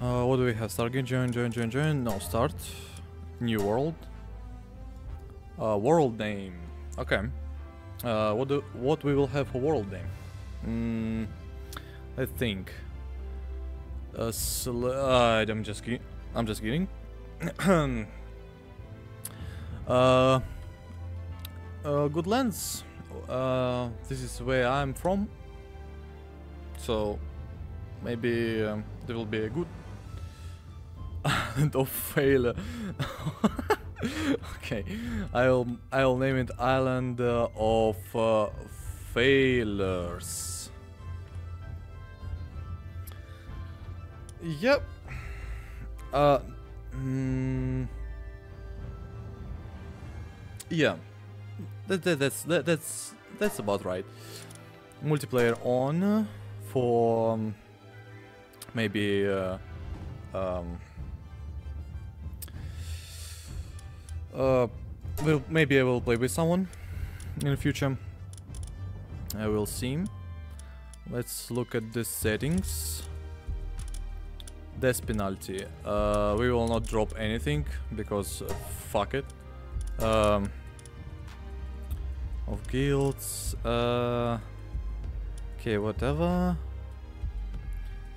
Uh, what do we have? Start game, join, join, join, join. No, start. New world. Uh, world name. Okay. Uh, what do what we will have for world name? Mm, I think. Uh, uh, I'm just kidding. I'm just kidding. uh, uh, good lens. Uh, this is where I'm from. So maybe um, there will be a good island of failure. okay, I'll I'll name it Island uh, of uh, Failures. Yep. Uh. Mm, yeah. That, that, that's that, that's that's about right. Multiplayer on for um, maybe uh, um, uh, will maybe I will play with someone in the future. I will see. Let's look at the settings. Death penalty. Uh, we will not drop anything because uh, fuck it. Um, of guilds. Uh, okay, whatever.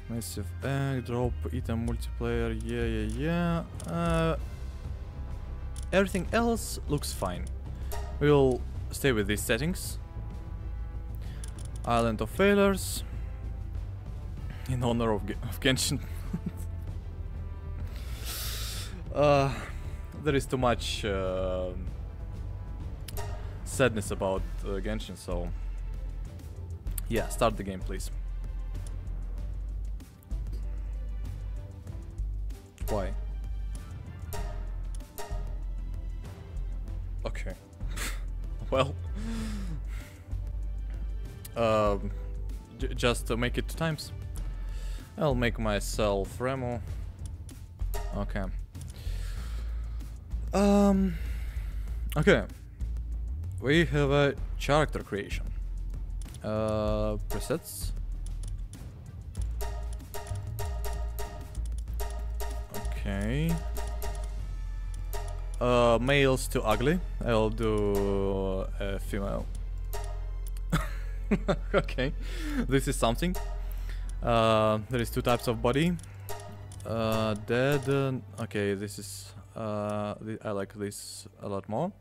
Massive egg, drop, item multiplayer, yeah, yeah, yeah. Everything else looks fine. We'll stay with these settings. Island of Failures. In honor of, of Genshin. uh, there is too much uh, sadness about uh, Genshin, so yeah, start the game, please. Why? Okay. well, um, just to make it two times. I'll make myself Remo. Okay. Um. Okay. We have a character creation. Uh, presets. Okay. Uh, males to ugly. I'll do a female. okay, this is something. Uh, there is two types of body. Uh, dead. uh, okay, this is. Uh, thi- I like this a lot more.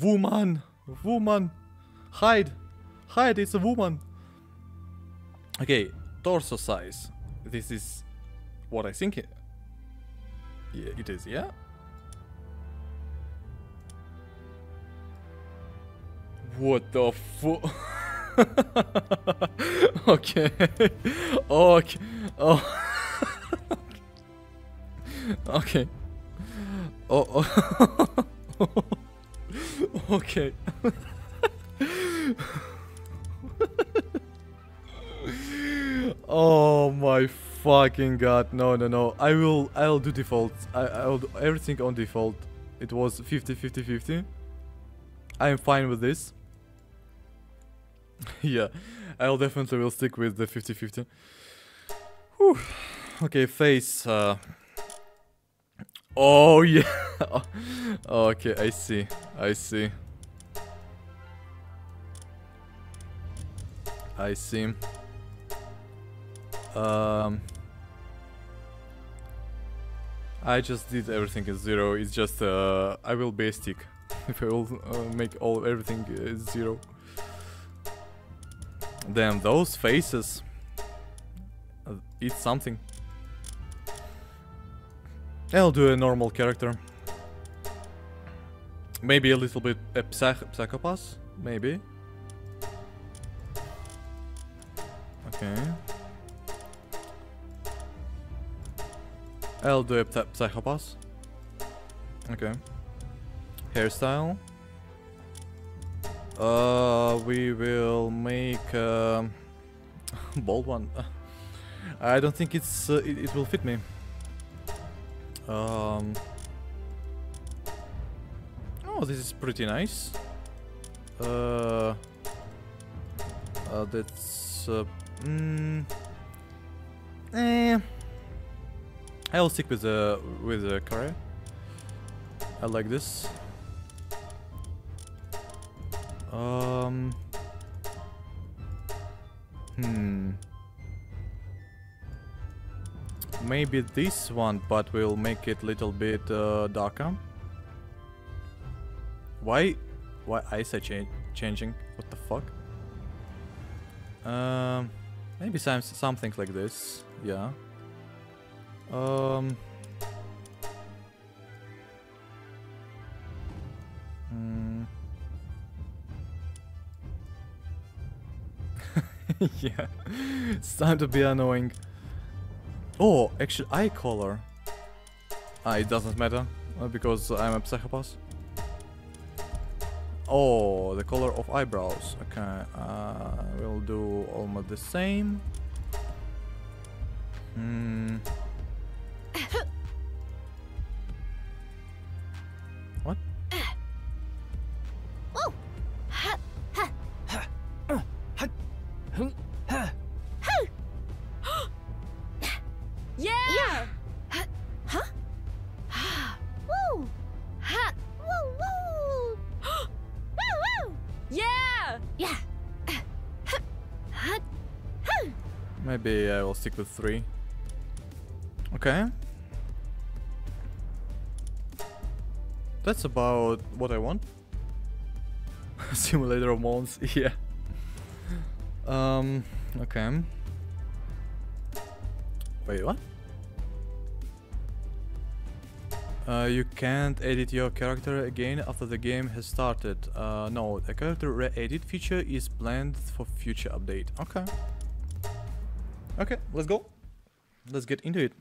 Woman, woman, hide, hide. It's a woman. Okay, torso size. This is what I think it. Yeah, it is. Yeah. What the fuck? okay. okay. Oh. okay. Oh. oh. okay. oh my fucking god. No, no, no. I will I'll do default. I I'll do everything on default. It was 50 50 50. I am fine with this. yeah, I'll definitely will stick with the 50-50. Okay, face. Uh... Oh yeah. okay, I see. I see. I see. Um. I just did everything at zero. It's just uh, I will be a stick if I will uh, make all everything uh, zero. Damn, those faces. Uh, it's something. I'll do a normal character. Maybe a little bit a psych psychopath? Maybe. Okay. I'll do a psy- psychopath. Okay. Hairstyle. Uh, we will make um, bald one. I don't think it's uh, it, it will fit me. Um. Oh, this is pretty nice. Uh. uh that's. Uh, mm, eh. I'll stick with the with the curry. I like this. Um. Hmm. Maybe this one, but we'll make it a little bit uh, darker. Why? Why eyes are cha changing? What the fuck? Um, maybe some something like this. Yeah. Um. yeah. it's time to be annoying. Oh, actually, eye color. Ah, it doesn't matter uh, because I'm a psychopath. Oh, the color of eyebrows. Okay, uh, we'll do almost the same. Hmm. Stick with three. Okay. That's about what I want. Simulator of mons, yeah. Um, okay. Wait, what? Uh, you can't edit your character again after the game has started. Uh, no, the character re-edit feature is planned for future update. Okay. Okay, let's go. Let's get into it.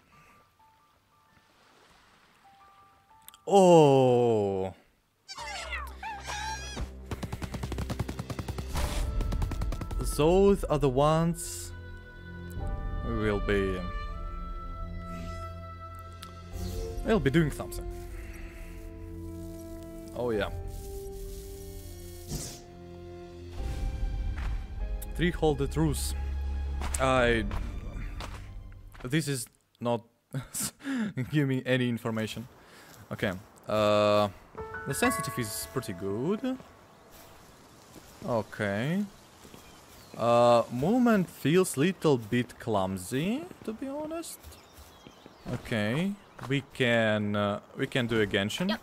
Oh. Those are the ones we will be we'll be doing something. Oh yeah. Three holded truths. I this is not giving me any information. Okay. Uh, the sensitive is pretty good. Okay. Uh, movement feels little bit clumsy, to be honest. Okay. We can uh, we can do a Genshin. Yep.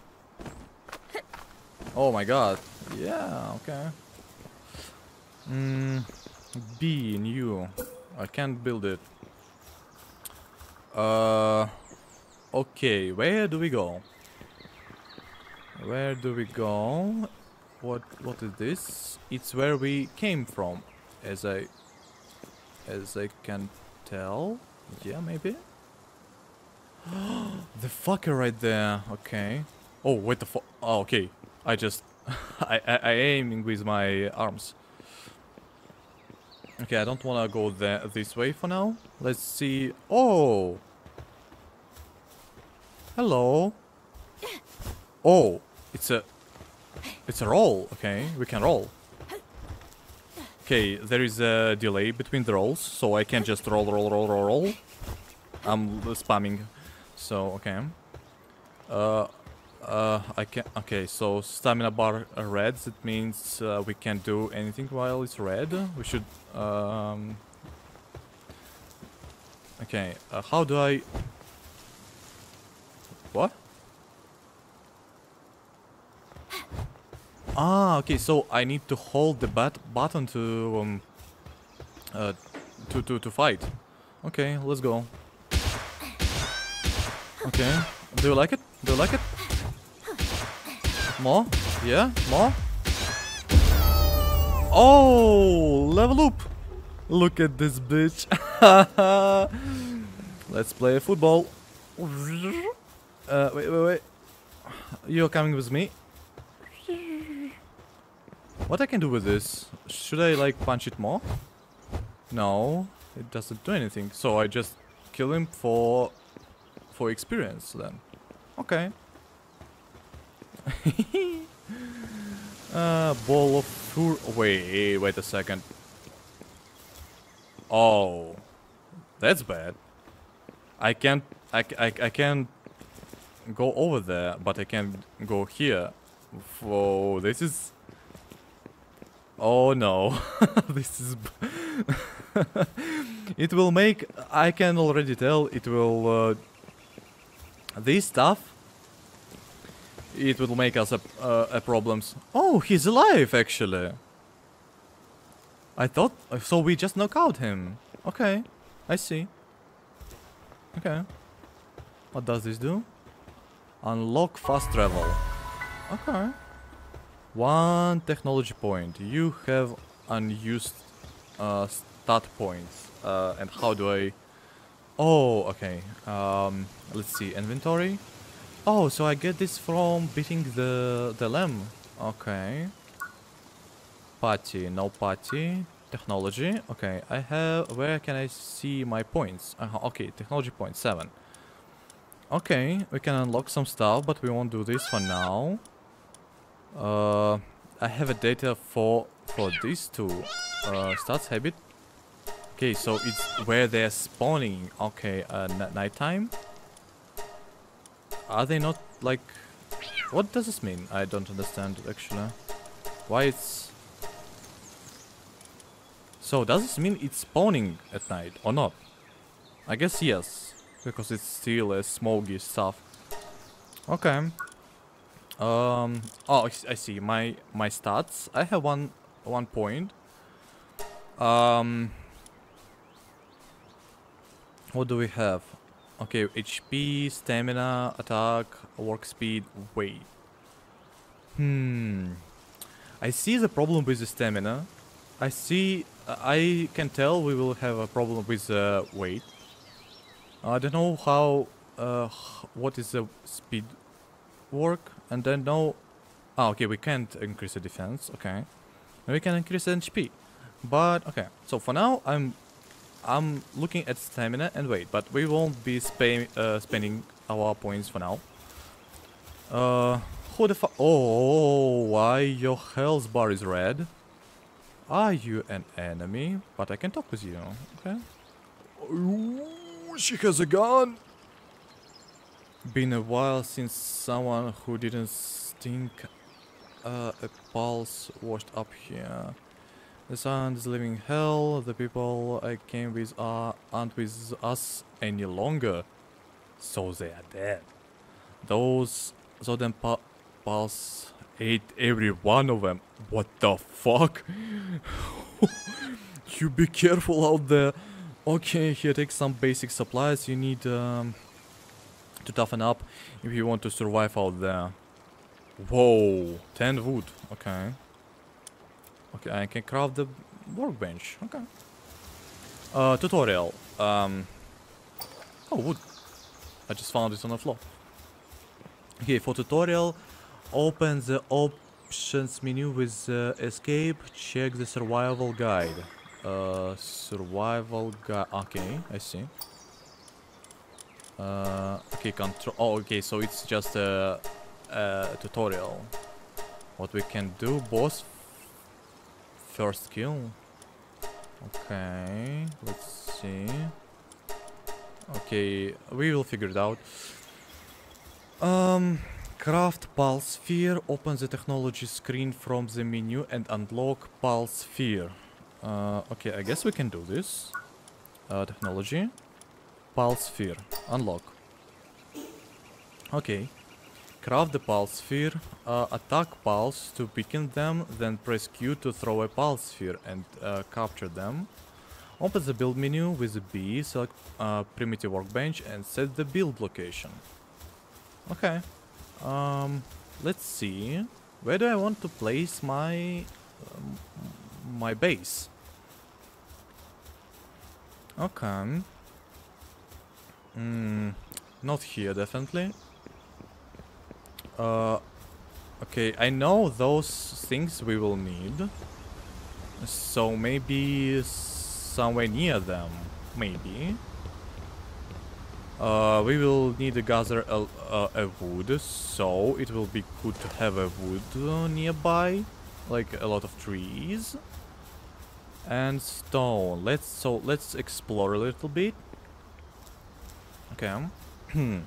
Oh my god. Yeah. Okay. Mm, B new. I can't build it. Uh. Okay. Where do we go? Where do we go? What what is this? It's where we came from, as I as I can tell. Yeah, maybe. the fucker right there. Okay. Oh, wait the fuck. Oh, okay. I just I, I I aiming with my arms. Okay, I don't wanna go there this way for now. Let's see. Oh. Hello. Oh, it's a it's a roll. Okay, we can roll. Okay, there is a delay between the rolls, so I can just roll, roll, roll, roll, roll. I'm spamming, so okay. Uh, uh, I can. Okay, so stamina bar reds. It means uh, we can't do anything while it's red. We should. Um. Okay, uh, how do I? What? Ah, okay. So I need to hold the bat button to um uh to to to fight. Okay, let's go. Okay. Do you like it? Do you like it? More? Yeah? More? Oh, level up! Look at this bitch. Let's play football. Uh, wait, wait, wait. You're coming with me? What I can do with this? Should I like punch it more? No, it doesn't do anything. So I just kill him for for experience then. Okay. uh, ball of fur. Wait, wait a second. Oh, that's bad. I can't I, I, I can go over there, but I can't go here. Whoa, this is... Oh no, this is... it will make... I can already tell it will... Uh, this stuff... It will make us a, uh, a problems. Oh, he's alive actually. I thought... uh, So we just knock out him. Okay, I see. Okay. What does this do? Unlock fast travel. Okay. One technology point. You have unused uh, stat points. Uh, and how do I... Oh, okay. Um, let's see. Inventory. Oh, so I get this from beating the the lamb. Okay. Party, no party. Technology. Okay, I have. Where can I see my points? Uh -huh, okay, technology point seven. Okay, we can unlock some stuff, but we won't do this for now. Uh, I have a data for for these two. Uh, stats habit. Okay, so it's where they're spawning. Okay, uh, nighttime. Are they not like? What does this mean? I don't understand actually. Why it's? So does this mean it's spawning at night or not? I guess yes, because it's still a smoky stuff. Okay. Um. Oh, I see. My my stats. I have one one point. Um. What do we have? Okay, HP, stamina, attack, work speed, weight. Hmm. I see the problem with the stamina. I see. I can tell we will have a problem with the weight. I don't know how. Uh, what is the speed work? And then no. Ah, okay. We can't increase the defense. Okay. We can increase the HP. But okay. So for now, I'm I'm looking at stamina and weight, but we won't be spa uh, spending our points for now. Uh, who the fu- Oh, why your health bar is red? Are you an enemy? But I can talk with you, okay? She has a gun! Been a while since someone who didn't stink uh, a pulse washed up here. The sun is living hell. The people I came with are, aren't with us any longer. So they are dead. Those Zoden pu- pulse ate every one of them. What the fuck? you be careful out there. Okay, here take some basic supplies. You need um, to toughen up if you want to survive out there. Whoa, 10 wood. Okay. Okay, I can craft the workbench. Okay. Uh, tutorial. Um. Oh, wood. I just found it on the floor. Okay, for tutorial, open the options menu with uh, escape. Check the survival guide. Uh, survival guide. Okay, I see. Uh, okay, control. Oh, okay, so it's just a, a tutorial. What we can do, boss First kill. Okay, let's see. Okay, we will figure it out. Um, craft pal sphere. Open the technology screen from the menu and unlock pal sphere. Uh, okay, I guess we can do this. Uh, technology. Pal sphere. Unlock. Okay. Craft the pal sphere, uh, attack pulse to weaken them, then press Q to throw a pal sphere and uh, capture them. Open the build menu with B, select uh, primitive workbench and set the build location. Okay. Um, let's see. Where do I want to place my um, my base? Okay. Mm, not here, definitely. Uh, okay, I know those things we will need. So maybe somewhere near them, maybe. Uh, we will need to gather a, a, a wood, so it will be good to have a wood uh, nearby, like a lot of trees and stone. Let's so let's explore a little bit. Okay.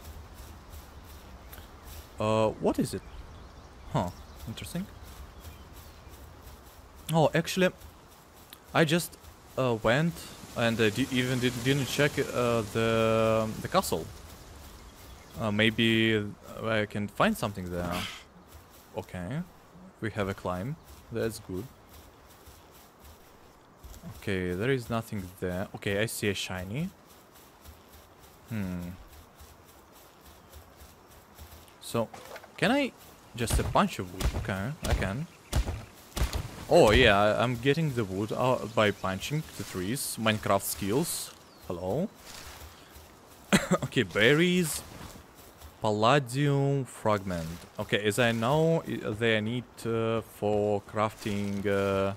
Uh, what is it? Huh. Interesting. Oh, actually, I just uh, went and uh, even did didn't check uh, the the castle. Uh, maybe I can find something there. Okay, we have a climb. That's good. Okay, there is nothing there. Okay, I see a shiny. Hmm. So, can I just a bunch of wood? Okay, I can. Oh yeah, I'm getting the wood out by punching the trees. Minecraft skills. Hello. okay, berries. Palladium fragment. Okay, as I know, i- they need uh, for crafting uh,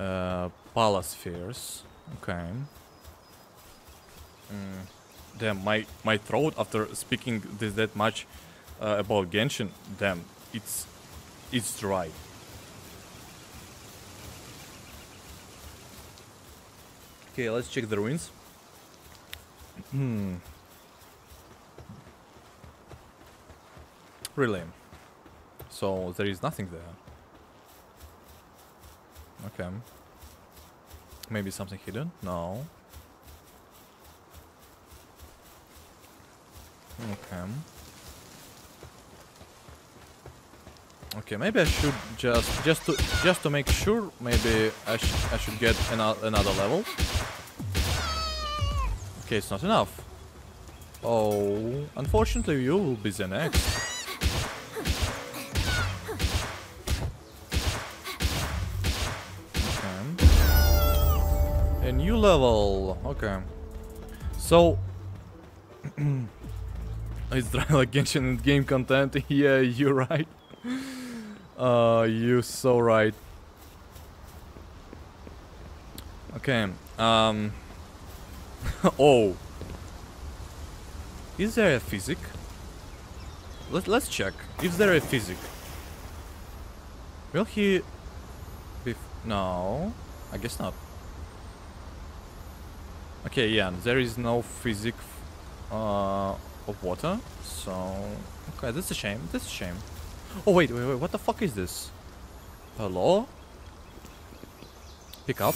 uh, pal spheres. Okay. Mm. Damn, my my throat after speaking this that much uh, about Genshin. Damn, it's it's dry. Okay, let's check the ruins. Hmm. Really? So there is nothing there. Okay. Maybe something hidden? No. Okay. Okay, maybe I should just just to just to make sure. Maybe I should I should get ano another level. Okay, it's not enough. Oh, unfortunately, you will be the next. Level. Okay. So. it's dry like Genshin game content. yeah, you're right. Uh, you're so right. Okay. Um. oh. Is there a physic? Let Let's check. Is there a physic? Will he? Be no. I guess not. Okay, yeah, there is no physic uh, of water, so... Okay, that's a shame, that's a shame. Oh, wait, wait, wait, what the fuck is this? Hello? Pick up.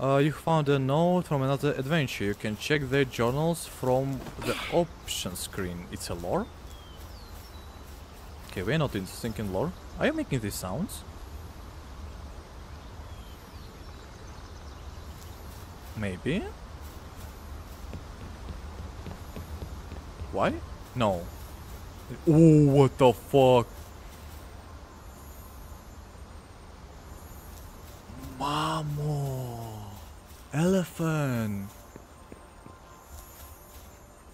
Uh, you found a note from another adventure. You can check their journals from the option screen. It's a lore? Okay, we're not interested in lore. Are you making these sounds? Maybe? Why? No. Oh, what the fuck? Mamo! Elephant!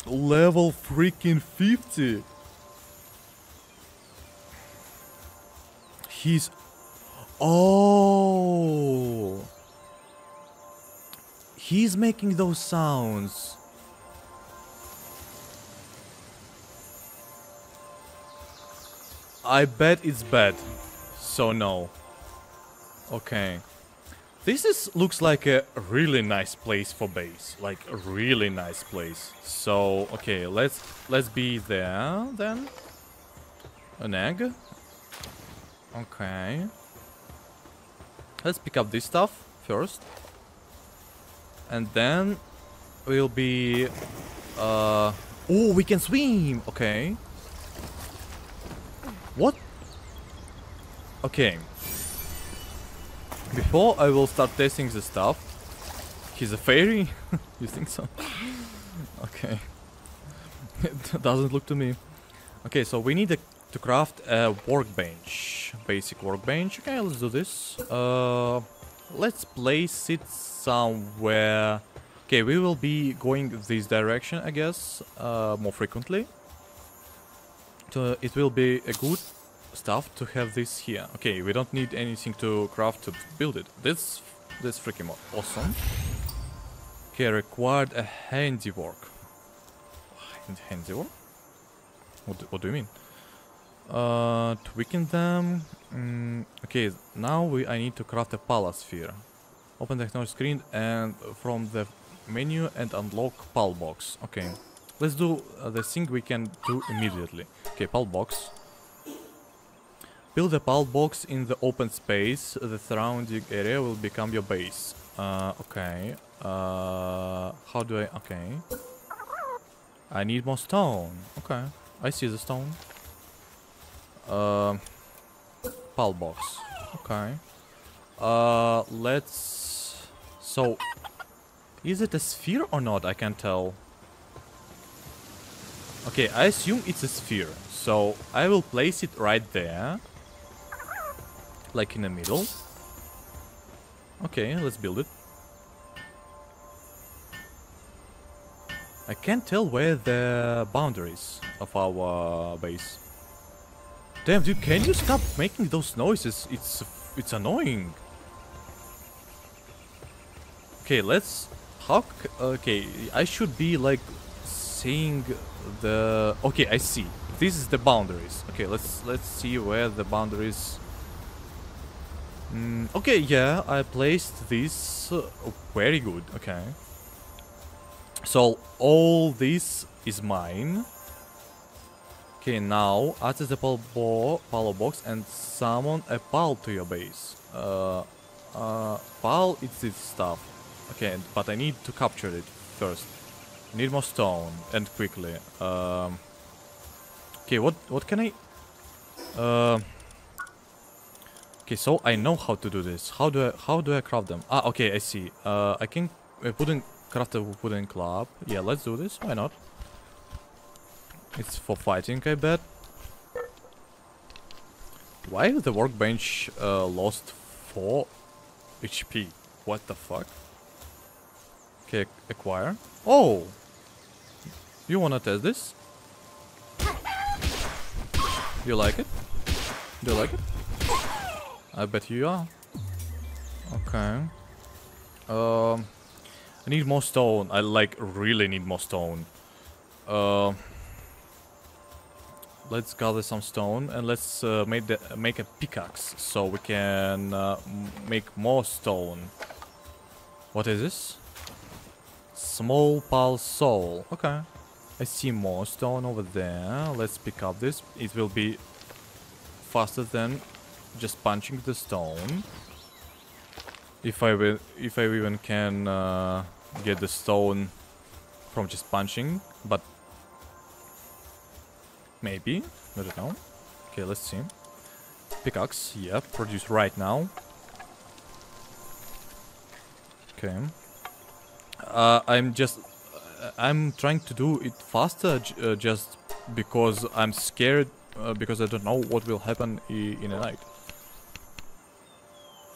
Level freaking 50! He's... Oh! He's making those sounds. I bet it's bad. So no. Okay. This is looks like a really nice place for base. Like a really nice place. So okay, let's let's be there then. An egg. Okay. Let's pick up this stuff first. And then we'll be uh Oh we can swim! Okay. What? Okay. Before I will start testing the stuff. He's a fairy? you think so? okay. it doesn't look to me. Okay, so we need a, to craft a workbench. Basic workbench. Okay, let's do this. Uh, let's place it somewhere. Okay, we will be going this direction, I guess, uh, more frequently. So it will be a good stuff to have this here. Okay, we don't need anything to craft to build it. That's that's freaking awesome. Okay, required a handiwork. Hand- Handiwork? What do, what do you mean? Uh, tweaking them. Mm, okay, now we I need to craft a pal sphere. Open the technology screen and from the menu and unlock pal box. Okay. Let's do uh, the thing we can do immediately. Okay, pal box. Build a pal box in the open space. The surrounding area will become your base. Uh, okay. Uh, how do I... Okay. I need more stone. Okay. I see the stone. Uh, pal box. Okay. Uh, let's... So... Is it a sphere or not? I can't tell. Okay, I assume it's a sphere. So I will place it right there. Like in the middle. Okay, let's build it. I can't tell where the boundaries of our base. Damn, dude, can you stop making those noises? It's it's annoying. Okay, let's... How... Okay, I should be like seeing the... Okay, I see. This is the boundaries. Okay, let's let's see where the boundaries... Mm, okay, yeah, I placed this uh, very good. Okay. So all this is mine. Okay, now access the pal bo palo box and summon a pal to your base. Uh, uh, pal is its stuff. Okay, but I need to capture it first. Need more stone and quickly. Um, okay, what what can I? Uh, okay, so I know how to do this. How do I how do I craft them? Ah, okay, I see. Uh, I can put in craft a wooden club. Yeah, let's do this. Why not? It's for fighting, I bet. Why the workbench uh, lost 4 HP? What the fuck? Okay, acquire. Oh! You wanna test this? You like it? Do you like it? I bet you are. Okay. Um, I need more stone. I like really need more stone. Uh, let's gather some stone and let's uh, make the make a pickaxe so we can uh, make more stone. What is this? Small pal soul. Okay. I see more stone over there. Let's pick up this. It will be faster than just punching the stone. If I will, if I even can uh, get the stone from just punching, but maybe I don't know. Okay, let's see. Pickaxe, yeah, produce right now. Okay. Uh, I'm just, uh, I'm trying to do it faster, uh, just because I'm scared, uh, because I don't know what will happen in a night.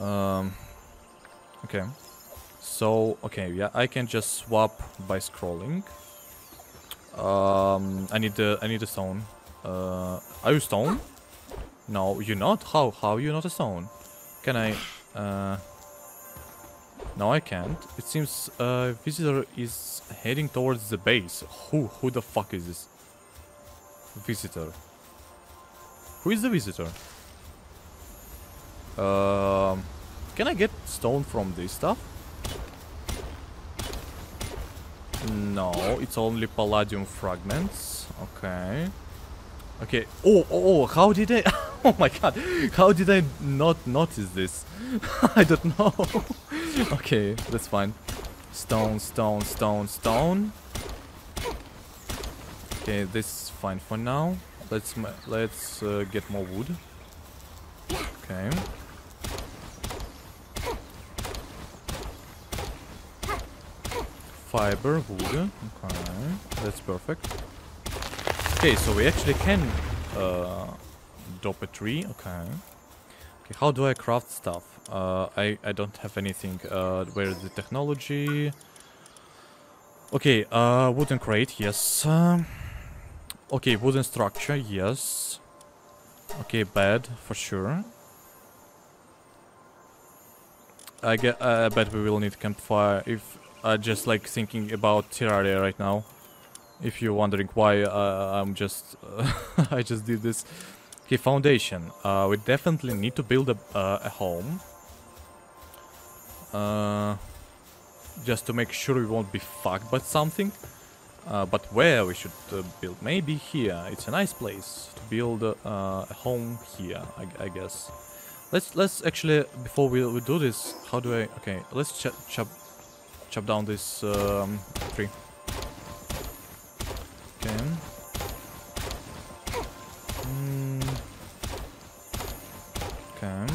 Um. Okay. So, okay, yeah, I can just swap by scrolling. Um, I need the I need a stone. Uh, are you stone? No, you're not. How? How you not a stone? Can I? Uh, no, I can't. It seems uh, visitor is heading towards the base. Who? Who the fuck is this? Visitor. Who is the visitor? Um, can I get stone from this stuff? No, it's only palladium fragments. Okay. Okay. Oh, oh, oh, how did I... oh my god. How did I not notice this? I don't know. okay, that's fine. Stone, stone, stone, stone. Okay, this is fine for now. Let's let's uh, get more wood. Okay. Fiber, wood. Okay, that's perfect. Okay, so we actually can uh, drop a tree. Okay. Okay, how do I craft stuff? Uh, I I don't have anything. Uh, where is the technology? Okay, uh, wooden crate, yes. Okay, wooden structure, yes. Okay, bed for sure. I get. I bet we will need campfire if uh, just like thinking about Terraria right now. If you're wondering why uh, I'm just I just did this. Okay, foundation. Uh, we definitely need to build a uh, a home. Uh, just to make sure we won't be fucked by something. Uh, but where we should uh, build? Maybe here. It's a nice place to build a home here, I, I guess. Let's let's actually before we, we do this, how do I? Okay, let's ch chop chop down this um, tree. Mm. Okay.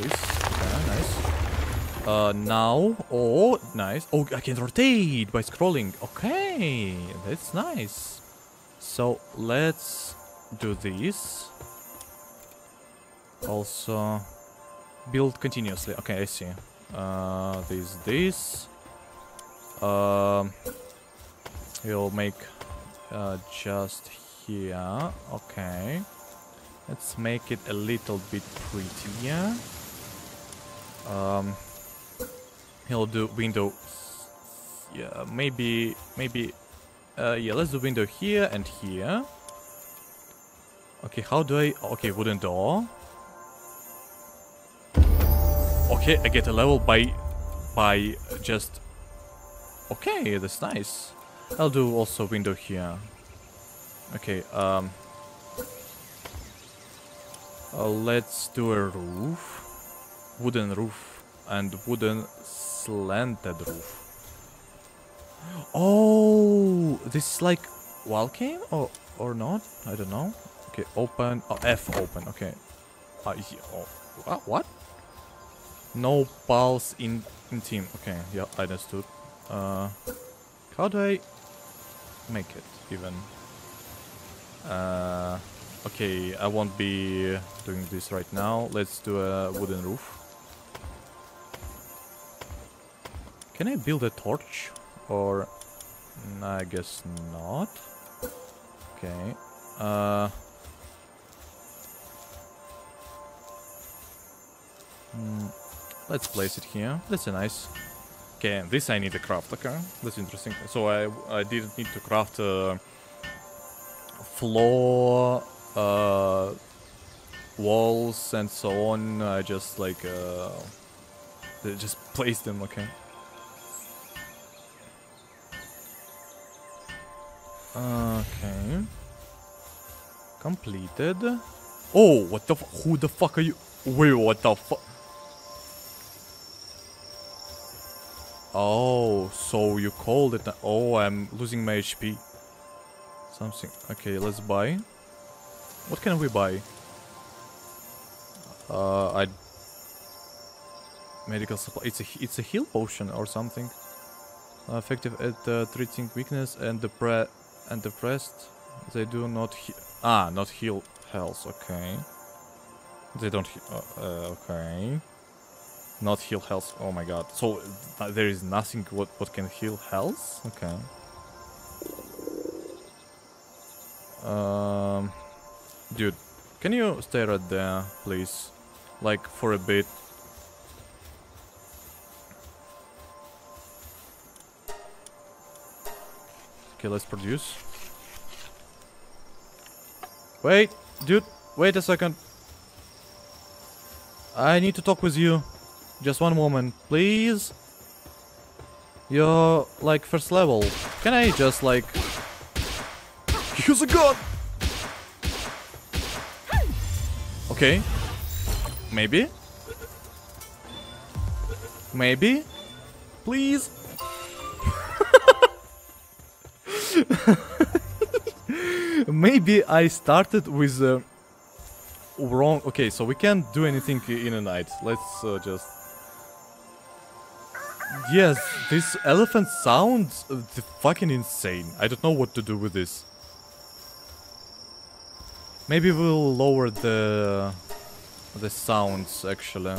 Okay, nice. Uh, now. Oh, nice. Oh, I can rotate by scrolling. Okay, that's nice. So let's do this. Also, build continuously. Okay, I see. Uh, this, this. Um, we'll make uh, just here. Okay. Let's make it a little bit prettier. Um, he'll do window. Yeah, maybe, maybe. Uh, yeah, let's do window here and here. Okay, how do I? Okay, wooden door. Okay, I get a level by, by just. Okay, that's nice. I'll do also window here. Okay, um... Uh, let's do a roof. Wooden roof. And wooden slanted roof. Oh! This is like game? Or, or not? I don't know. Okay, open. Oh, F open. Okay. Uh, yeah, oh, what? No pulse in, in team. Okay, yeah, I understood. Uh, how do I make it even? Uh, okay, I won't be doing this right now. Let's do a wooden roof. Can I build a torch? Or... Mm, I guess not. Okay. Uh... Mm, let's place it here. That's a nice... Okay, this I need to craft, okay? That's interesting. So I, I didn't need to craft a floor, uh, walls and so on. I just like, uh, just placed them, okay? Okay. Completed. Oh, what the Who the fuck are you? Wait, what the fuck? Oh, so you called it. Oh, I'm losing my HP. Something. Okay, let's buy. What can we buy? Uh, I. Medical supply. It's a it's a heal potion or something. Uh, effective at uh, treating weakness and the pre and depressed. They do not ah not heal health. Okay. They don't. Uh, uh, okay. Not heal health. Oh my god. So uh, there is nothing what what can heal health. Okay. Um, dude, can you stay right there, please? Like for a bit. Okay, let's produce. Wait, dude, wait a second. I need to talk with you. Just one moment, please. You're like first level. Can I just like use a gun? Okay. Maybe. Maybe. Please. Maybe I started with uh, wrong. Okay, so we can't do anything in a night. Let's uh, just. Yes, this elephant sounds uh, fucking insane. I don't know what to do with this. Maybe we'll lower the the sounds actually.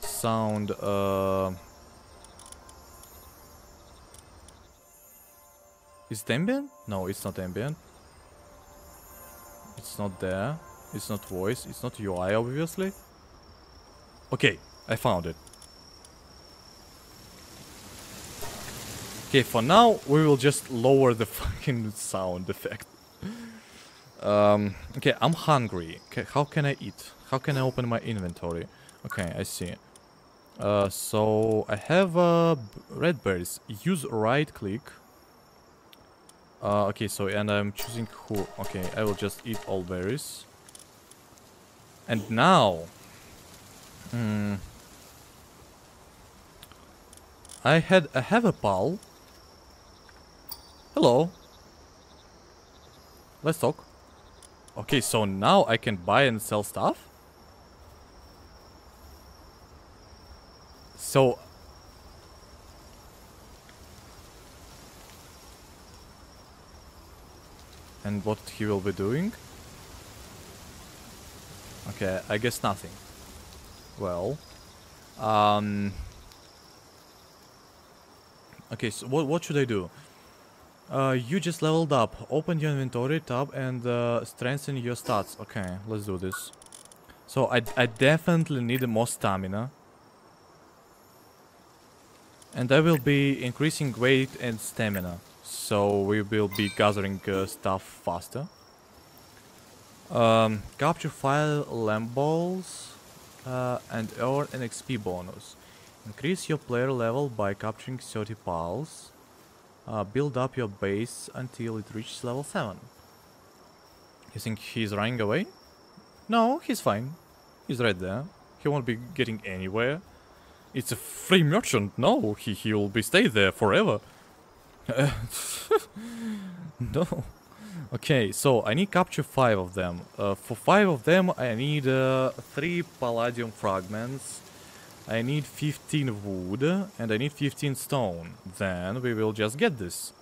Sound. Uh, Is it ambient? No, it's not ambient. It's not there. It's not voice. It's not UI, obviously. Okay, I found it. Okay, for now, we will just lower the fucking sound effect. um, okay, I'm hungry. Okay, how can I eat? How can I open my inventory? Okay, I see. Uh, so I have uh, red berries. Use right click. Uh, okay, so and I'm choosing who. Okay, I will just eat all berries. And now, hmm, I had I have a pal. Hello. Let's talk. Okay, so now I can buy and sell stuff. So and what he will be doing? Okay, I guess nothing. Well, um, okay. So what what should I do? Uh, you just leveled up. Open your inventory tab and uh, strengthen your stats. Okay, let's do this. So I I definitely need more stamina. And I will be increasing weight and stamina. So we will be gathering uh, stuff faster. Um, capture file Lamballs uh, and earn an XP bonus. Increase your player level by capturing 30 pals. Uh, build up your base until it reaches level 7. You think he's running away? No, he's fine. He's right there. He won't be getting anywhere. It's a free merchant. No, he he will be stay there forever. no. Okay, so I need capture five of them. Uh, for five of them, I need uh, three Paldium fragments. I need 15 wood and I need 15 stone. Then we will just get this.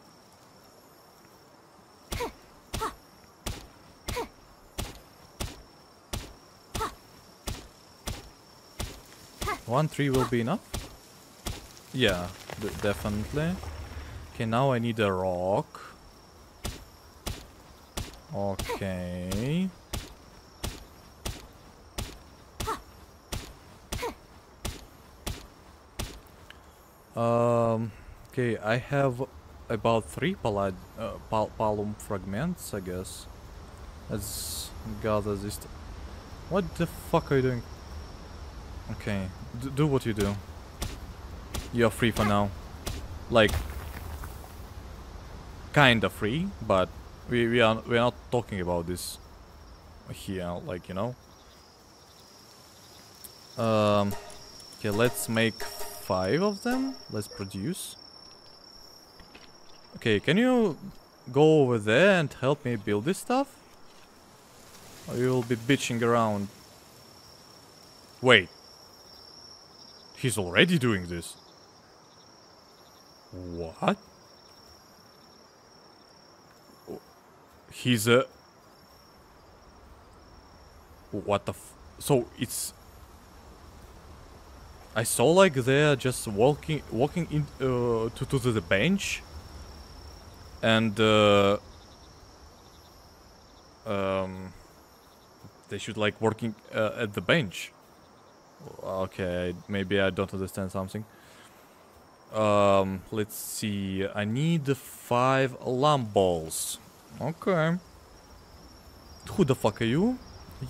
One tree will be enough? Yeah, definitely. Okay, now I need a rock. Okay. Um, okay, I have about three palad uh, pal palum fragments, I guess. Let's gather this. What the fuck are you doing? Okay, d do what you do. You're free for now. Like, kinda free, but we we are we are not talking about this here. Like you know. Um. Okay, let's make five of them. Let's produce. Okay, can you go over there and help me build this stuff? Or you will be bitching around. Wait. He's already doing this. What? He's a... What the f... So it's... I saw like they're just walking walking in uh, to, to the bench and uh, um, they should like working uh, at the bench. Okay, maybe I don't understand something. Um, let's see. I need five Lamballs. Okay. Who the fuck are you?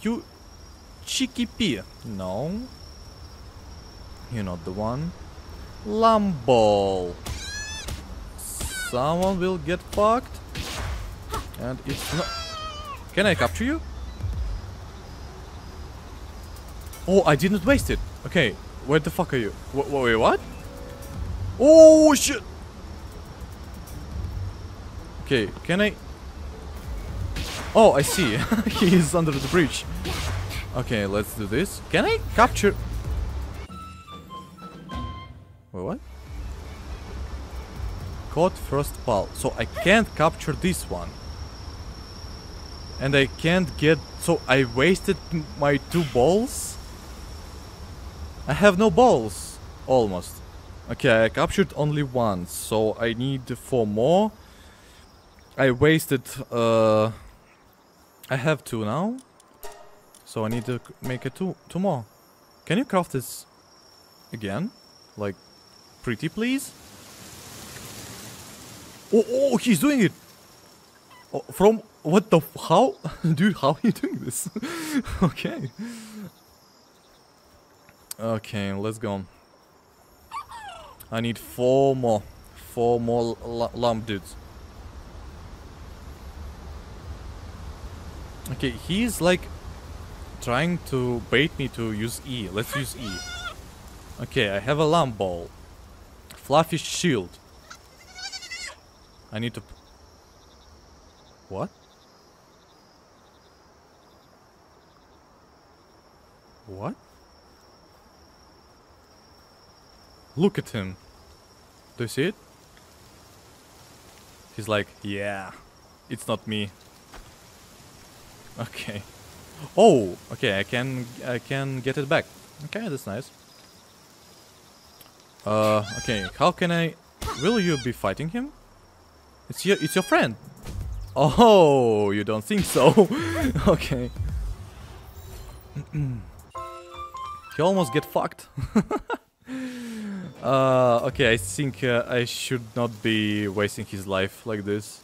You Chikipi. No. You're not the one. Lamball. Someone will get fucked. And it's not. Can I capture you? Oh, I didn't waste it. Okay, where the fuck are you? Wh- wait, what? Oh shit! Okay, can I? Oh, I see. he is under the bridge. Okay, let's do this. Can I capture? Wait, what? Caught first pal. So I can't capture this one. And I can't get... So I wasted my two balls? I have no balls. Almost. Okay, I captured only one. So I need four more. I wasted... Uh, I have two now. So I need to make a two, two more. Can you craft this again? Like, pretty please? Oh, oh, he's doing it! Oh, from what the how, dude? How are you doing this? okay. Okay, let's go. I need four more. Four more lump dudes. Okay, he's like trying to bait me to use E. Let's use E. Okay, I have a Lamball. Fluffy shield. I need to... What? What? Look at him. Do you see it? He's like, yeah, it's not me. Okay. Oh, okay, I can I can get it back. Okay, that's nice. Uh, okay, how can I... Will you be fighting him? It's your, it's your friend. Oh, you don't think so? okay. he almost get fucked. uh, okay, I think uh, I should not be wasting his life like this.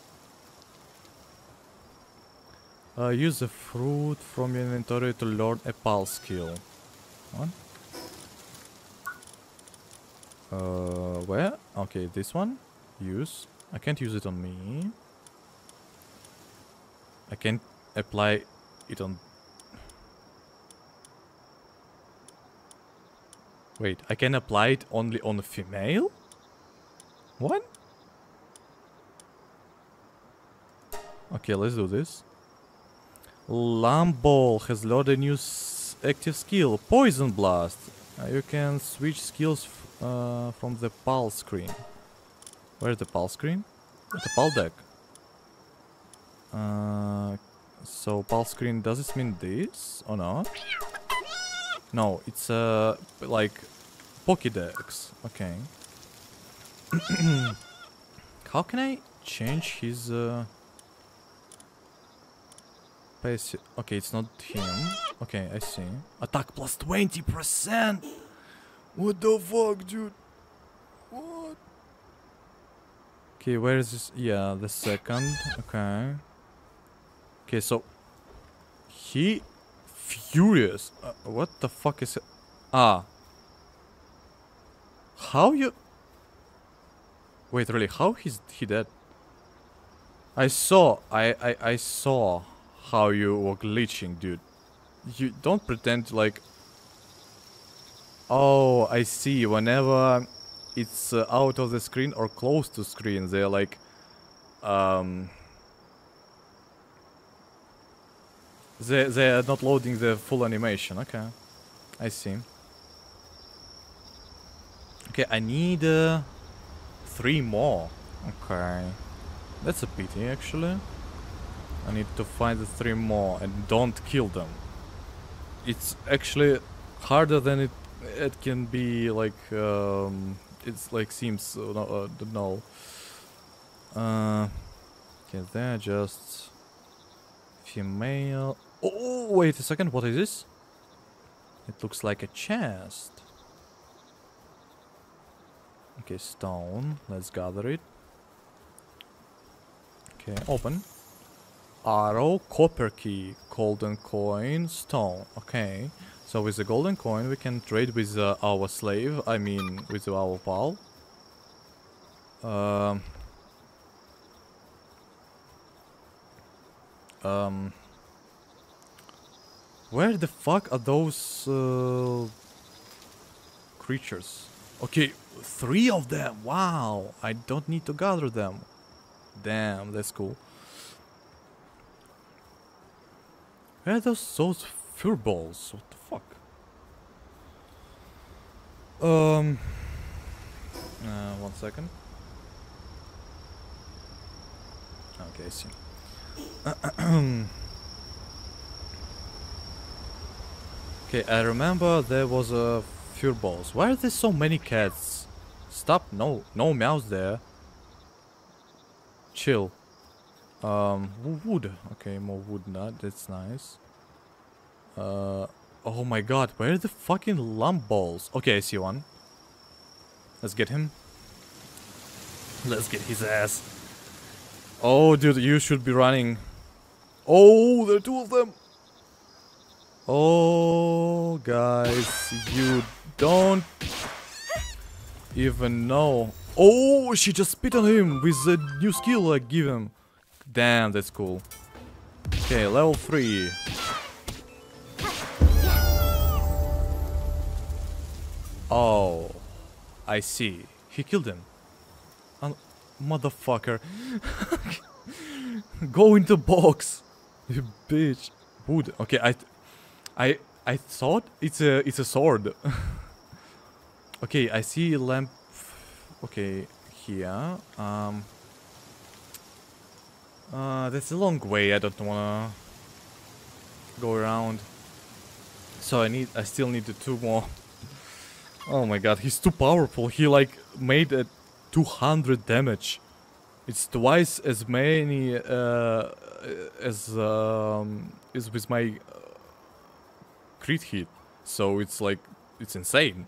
Uh, use the fruit from your inventory to learn a pulse skill. What? Uh, where? Okay, this one. Use. I can't use it on me. I can't apply it on... Wait, I can apply it only on a female? What? Okay, let's do this. Lamball has learned a new active skill, Poison Blast. Uh, you can switch skills uh, from the PAL screen. Where's the PAL screen? The PAL deck. Uh, so PAL screen, does this mean this or not? No, it's uh, like Pokédex. Okay. How can I change his uh? Okay, it's not him. Okay, I see. Attack plus 20%! What the fuck, dude? What? Okay, where is this? Yeah, the second. Okay. Okay, so he furious. Uh, what the fuck is it? Ah. How you? Wait, really? How he's he dead? I saw. I I I saw how you were glitching, dude. You don't pretend like. Oh, I see. Whenever it's uh, out of the screen or close to screen, they're like, um, they they are not loading the full animation. Okay, I see. Okay, I need uh, three more. Okay, that's a pity actually. I need to find the three more and don't kill them. It's actually harder than it it can be like um, it's like seems uh, no, uh, don't. Uh, okay, they're just female. Oh wait a second, what is this? It looks like a chest. Okay, stone. Let's gather it. Okay, open. Arrow, copper key, golden coin, stone. Okay. So with the golden coin we can trade with uh, our slave, I mean with our pal. Um, um, where the fuck are those uh, creatures? Okay, three of them. Wow, I don't need to gather them. Damn, that's cool. Where are those those fur balls? What the fuck? Um. Uh, one second. Okay, I see. okay, I remember there was a fur balls. Why are there so many cats? Stop! No, no mouse there. Chill. Um, wood. Okay, more wood. Not that's nice. Uh, oh my god, where are the fucking Lamballs? Okay, I see one. Let's get him. Let's get his ass. Oh, dude, you should be running. Oh, there are two of them. Oh, guys, you don't. even know. Oh, she just spit on him with the new skill I give him. Damn, that's cool. Okay, level 3. Oh, I see. He killed him. Un motherfucker. Go into box. You bitch. Wood. Okay, I I I thought it's a it's a sword. okay, I see lamp okay, here. Um uh that's a long way. I don't wanna go around. So I need I still need two more. Oh my god, he's too powerful. He like made a 200 damage. It's twice as many uh, as um, is with my uh, crit hit. So it's like it's insane.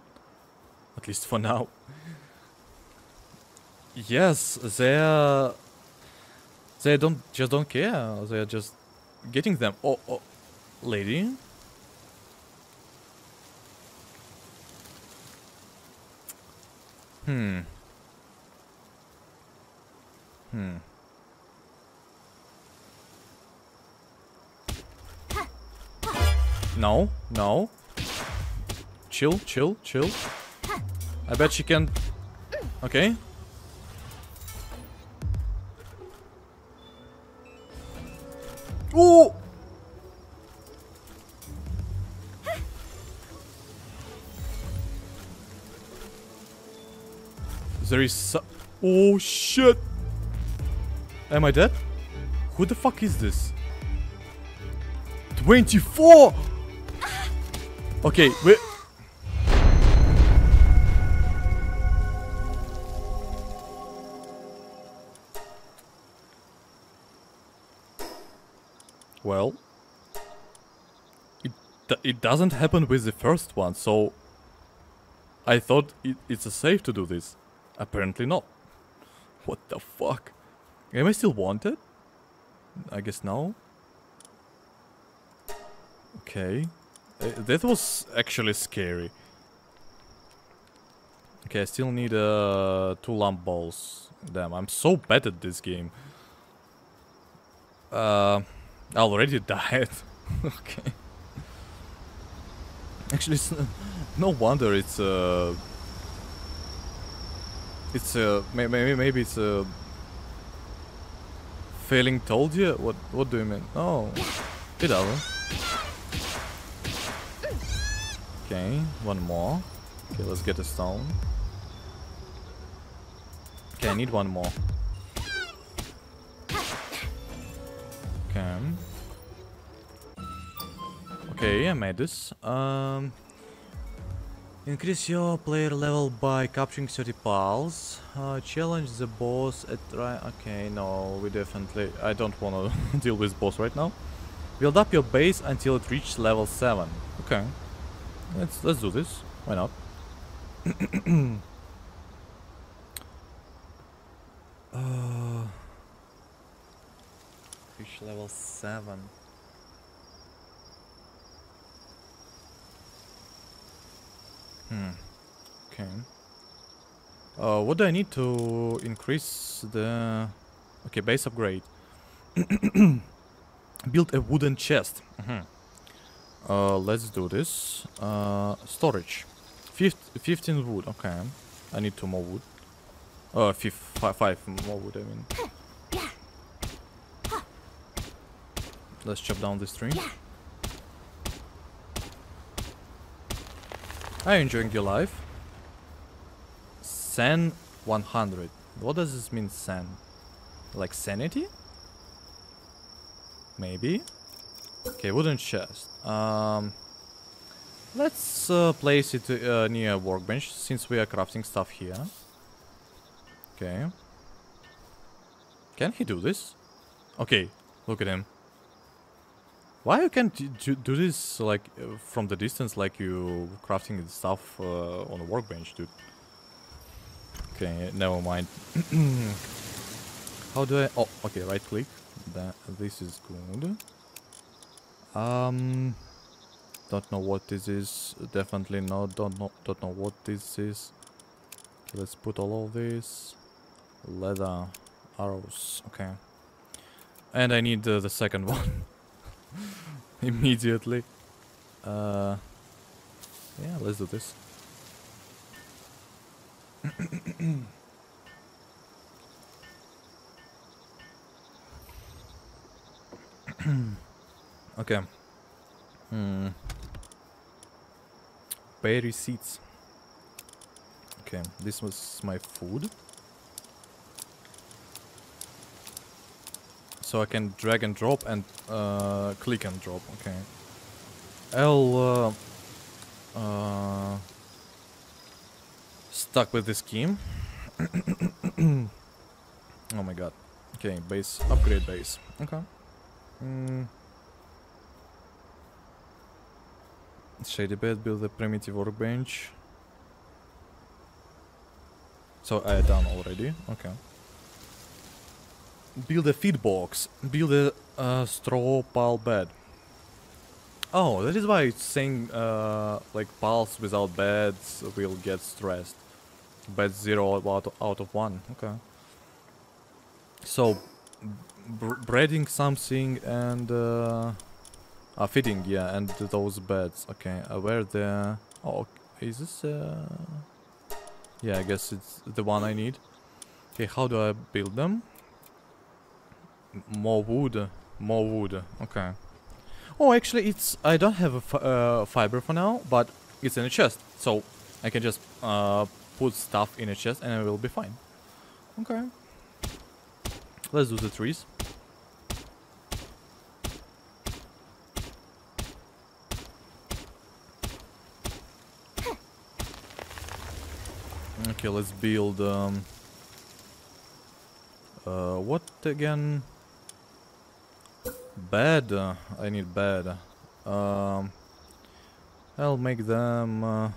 At least for now. Yes, they are. They don't just don't care. They are just getting them. Oh, oh, lady. Hmm. Hmm. No, no. Chill, chill, chill. I bet she can... Okay. Ooh! There is so Oh shit! Am I dead? Who the fuck is this? 24! Okay, wait. Well, it it doesn't happen with the first one, so I thought it, it's a safe to do this. Apparently not. What the fuck? Am I still wanted? I guess no. Okay. Uh, that was actually scary. Okay, I still need uh, two Lamballs. Damn, I'm so bad at this game. Uh, I already died. okay. Actually, it's no wonder it's uh, it's a maybe maybe it's a failing told you. What what do you mean? Oh, it doesn't. Okay, one more. Okay, let's get a stone. Okay, I need one more. Okay. Okay, I made this. Um, increase your player level by capturing 30 pals. Uh, challenge the boss at try. Okay, no, we definitely. I don't want to deal with boss right now. Build up your base until it reaches level 7. Okay. Let's let's do this. Why not? uh, fish level seven. Hmm. Okay. Uh, what do I need to increase the? Okay, base upgrade. Build a wooden chest. -hmm. Uh, let's do this. Uh, storage. Fif 15 wood, okay. I need two more wood. Uh, fif five more wood, I mean. Let's chop down this tree. Are you enjoying your life? San 100. What does this mean, San? Like sanity? Maybe? Okay, wooden chest. Um, let's uh, place it uh, near workbench since we are crafting stuff here. Okay. Can he do this? Okay, look at him. Why you can't do this like uh, from the distance like you crafting stuff uh, on a workbench, dude? Okay, never mind. How do I... Oh, okay, right click. That, this is good. Um, don't know what this is. Definitely not. Don't know. Don't know what this is. Okay, Let's put all of this. Leather. Arrows. Okay. And I need uh, the second one. Immediately. Uh, yeah, let's do this. okay. Hmm. Pay receipts. Okay, this was my food. So I can drag and drop and uh, click and drop. Okay. I'll uh, uh, stuck with this scheme. oh my god. Okay, base upgrade base. Okay. Mm. Shady bed, build a primitive workbench. So I done already. Okay. Build a feed box. Build a straw pile bed. Oh, that is why it's saying uh, like piles without beds will get stressed. Bed zero out of, out of one. Okay. So, br breading something and uh, uh, fitting, yeah, and those beds. Okay, uh, where the? Oh, is this? Uh, yeah, I guess it's the one I need. Okay, how do I build them? More wood, more wood. Okay. Oh, actually, it's I don't have a uh, fiber for now, but it's in a chest, so I can just uh, put stuff in a chest and I will be fine. Okay. Let's do the trees. Okay, let's build um uh what again? Bed. I need bed. Um I'll make them uh,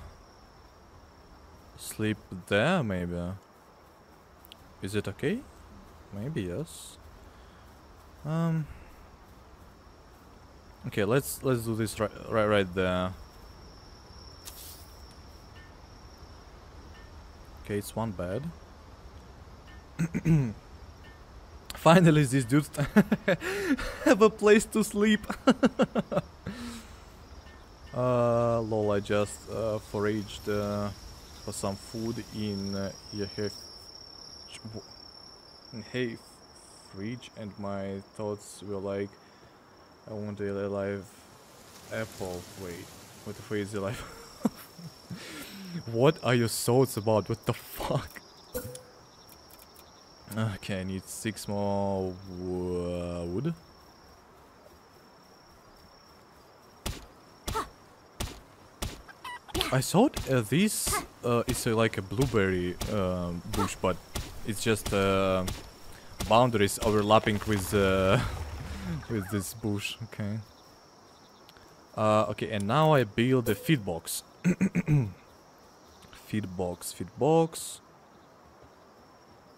sleep there maybe. Is it okay? Maybe yes. Um Okay, let's let's do this right right right there. Okay, it's one bed. Finally, these dudes have a place to sleep. uh, lol, I just uh, foraged uh, for some food in uh. Hey, fridge, and my thoughts were like, I want a live apple. Wait, what the phrase alive? What are your thoughts about? What the fuck? Okay, I need six more wood. I thought uh, this uh, is uh, like a blueberry um, bush, but it's just uh, boundaries overlapping with uh, with this bush. Okay. Uh, okay, and now I build a feed box. feed box, feed box.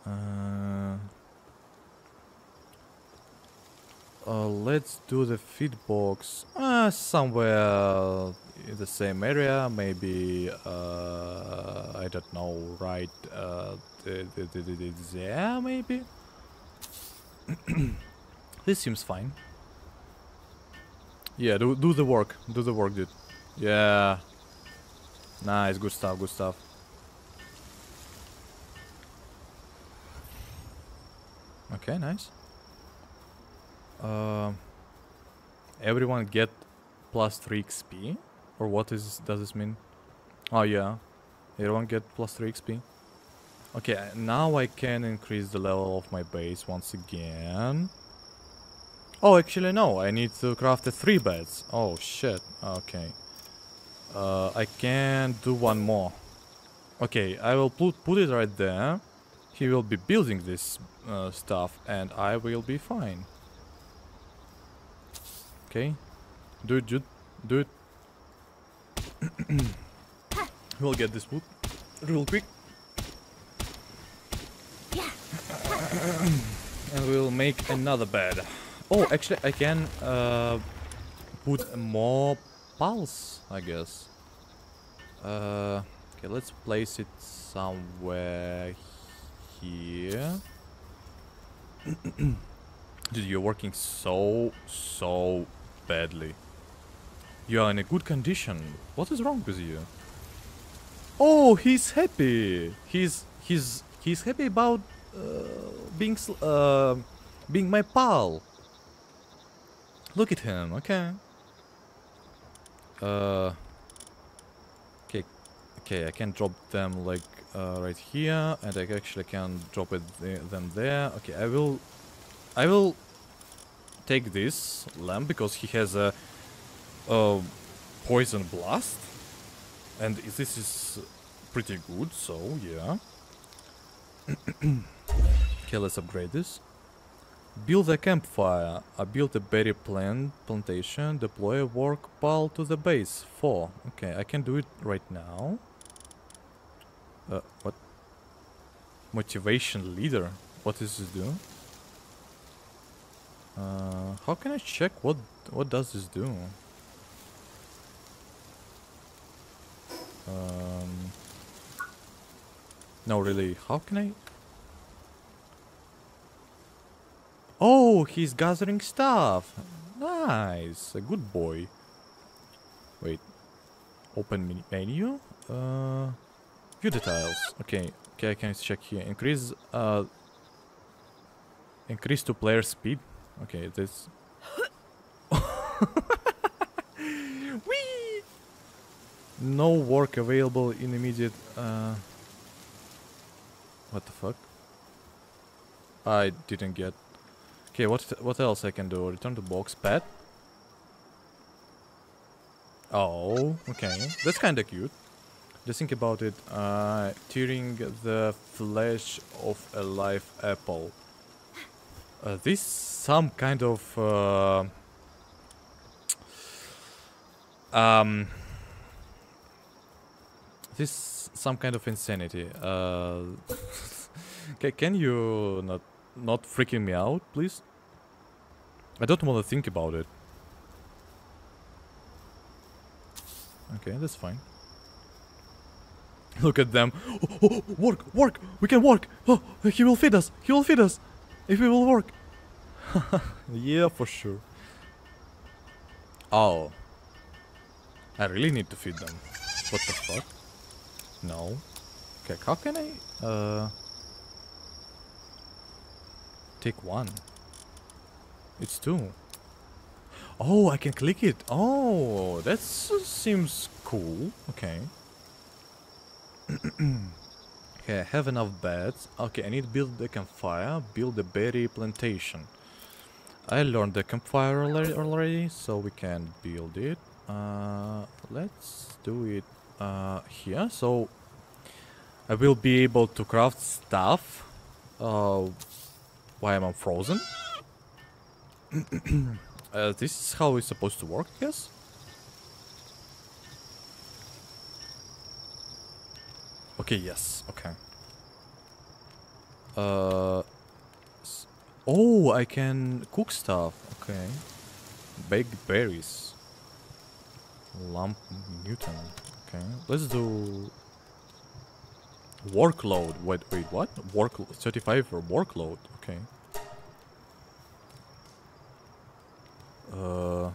Uh, uh, let's do the feed box uh, somewhere in the same area, maybe, uh, I don't know, right uh, there, maybe? this seems fine. Yeah, do, do the work, do the work, dude. Yeah. Nice, good stuff, good stuff. Okay, nice. Uh, everyone get plus 3 XP? Or what is does this mean? Oh yeah, everyone get plus 3 XP. Okay, now I can increase the level of my base once again. Oh, actually no, I need to craft the 3 beds. Oh shit, okay. Uh, I can do one more. Okay, I will put, put it right there. He will be building this uh, stuff and I will be fine. Okay. Do it. Do it. we'll get this wood real quick. and we'll make another bed. Oh, actually, I can uh, put more pulse, I guess. Uh, Okay, let's place it somewhere here. Dude, you're working so, so badly. You are in a good condition. What is wrong with you? Oh, he's happy. He's he's he's happy about uh, being uh, being my pal. Look at him. Okay. Uh. Okay. Okay. I can drop them like uh, right here, and I actually can drop it th them there. Okay. I will. I will take this lamp because he has a, a poison blast, and this is pretty good. So yeah. okay, let's upgrade this. Build a campfire. I built a berry plant plantation. Deploy a work pile to the base. Four. Okay, I can do it right now. Uh, what? Motivation leader. What does this do? Uh, how can I check what what does this do? Um, no, really. How can I? Oh, he's gathering stuff. Nice, a good boy. Wait, open menu-. Uh, view details. Okay, okay, I can check here. Increase uh, increase to player speed. Okay, this. Whee! No work available in immediate. Uh, what the fuck? I didn't get. Okay, what what else I can do? Return to box pet. Oh, okay, that's kind of cute. Just think about it. Uh, tearing the flesh of a live apple. Uh, this some kind of uh, um this some kind of insanity. Uh, can you not not freaking me out, please? I don't want to think about it. Okay, that's fine. Look at them. Oh, oh, work, work. We can work. Oh, he will feed us. He will feed us. If we will work. yeah, for sure. Oh. I really need to feed them. What the fuck? No. Okay, how can I... Uh... Take one. It's two. Oh, I can click it. Oh, that seems cool. Okay. okay, I have enough beds. Okay, I need to build the campfire, build a berry plantation. I learned the campfire already, so we can build it. Uh, let's do it uh, here. So I will be able to craft stuff uh, while I'm frozen. uh, this is how it's supposed to work, I guess. Okay, yes, okay. Uh, oh, I can cook stuff. Okay. Baked berries. Lamball Mutton. Okay, let's do workload. Wait, wait, what? Work 35 for workload. Okay. Uh.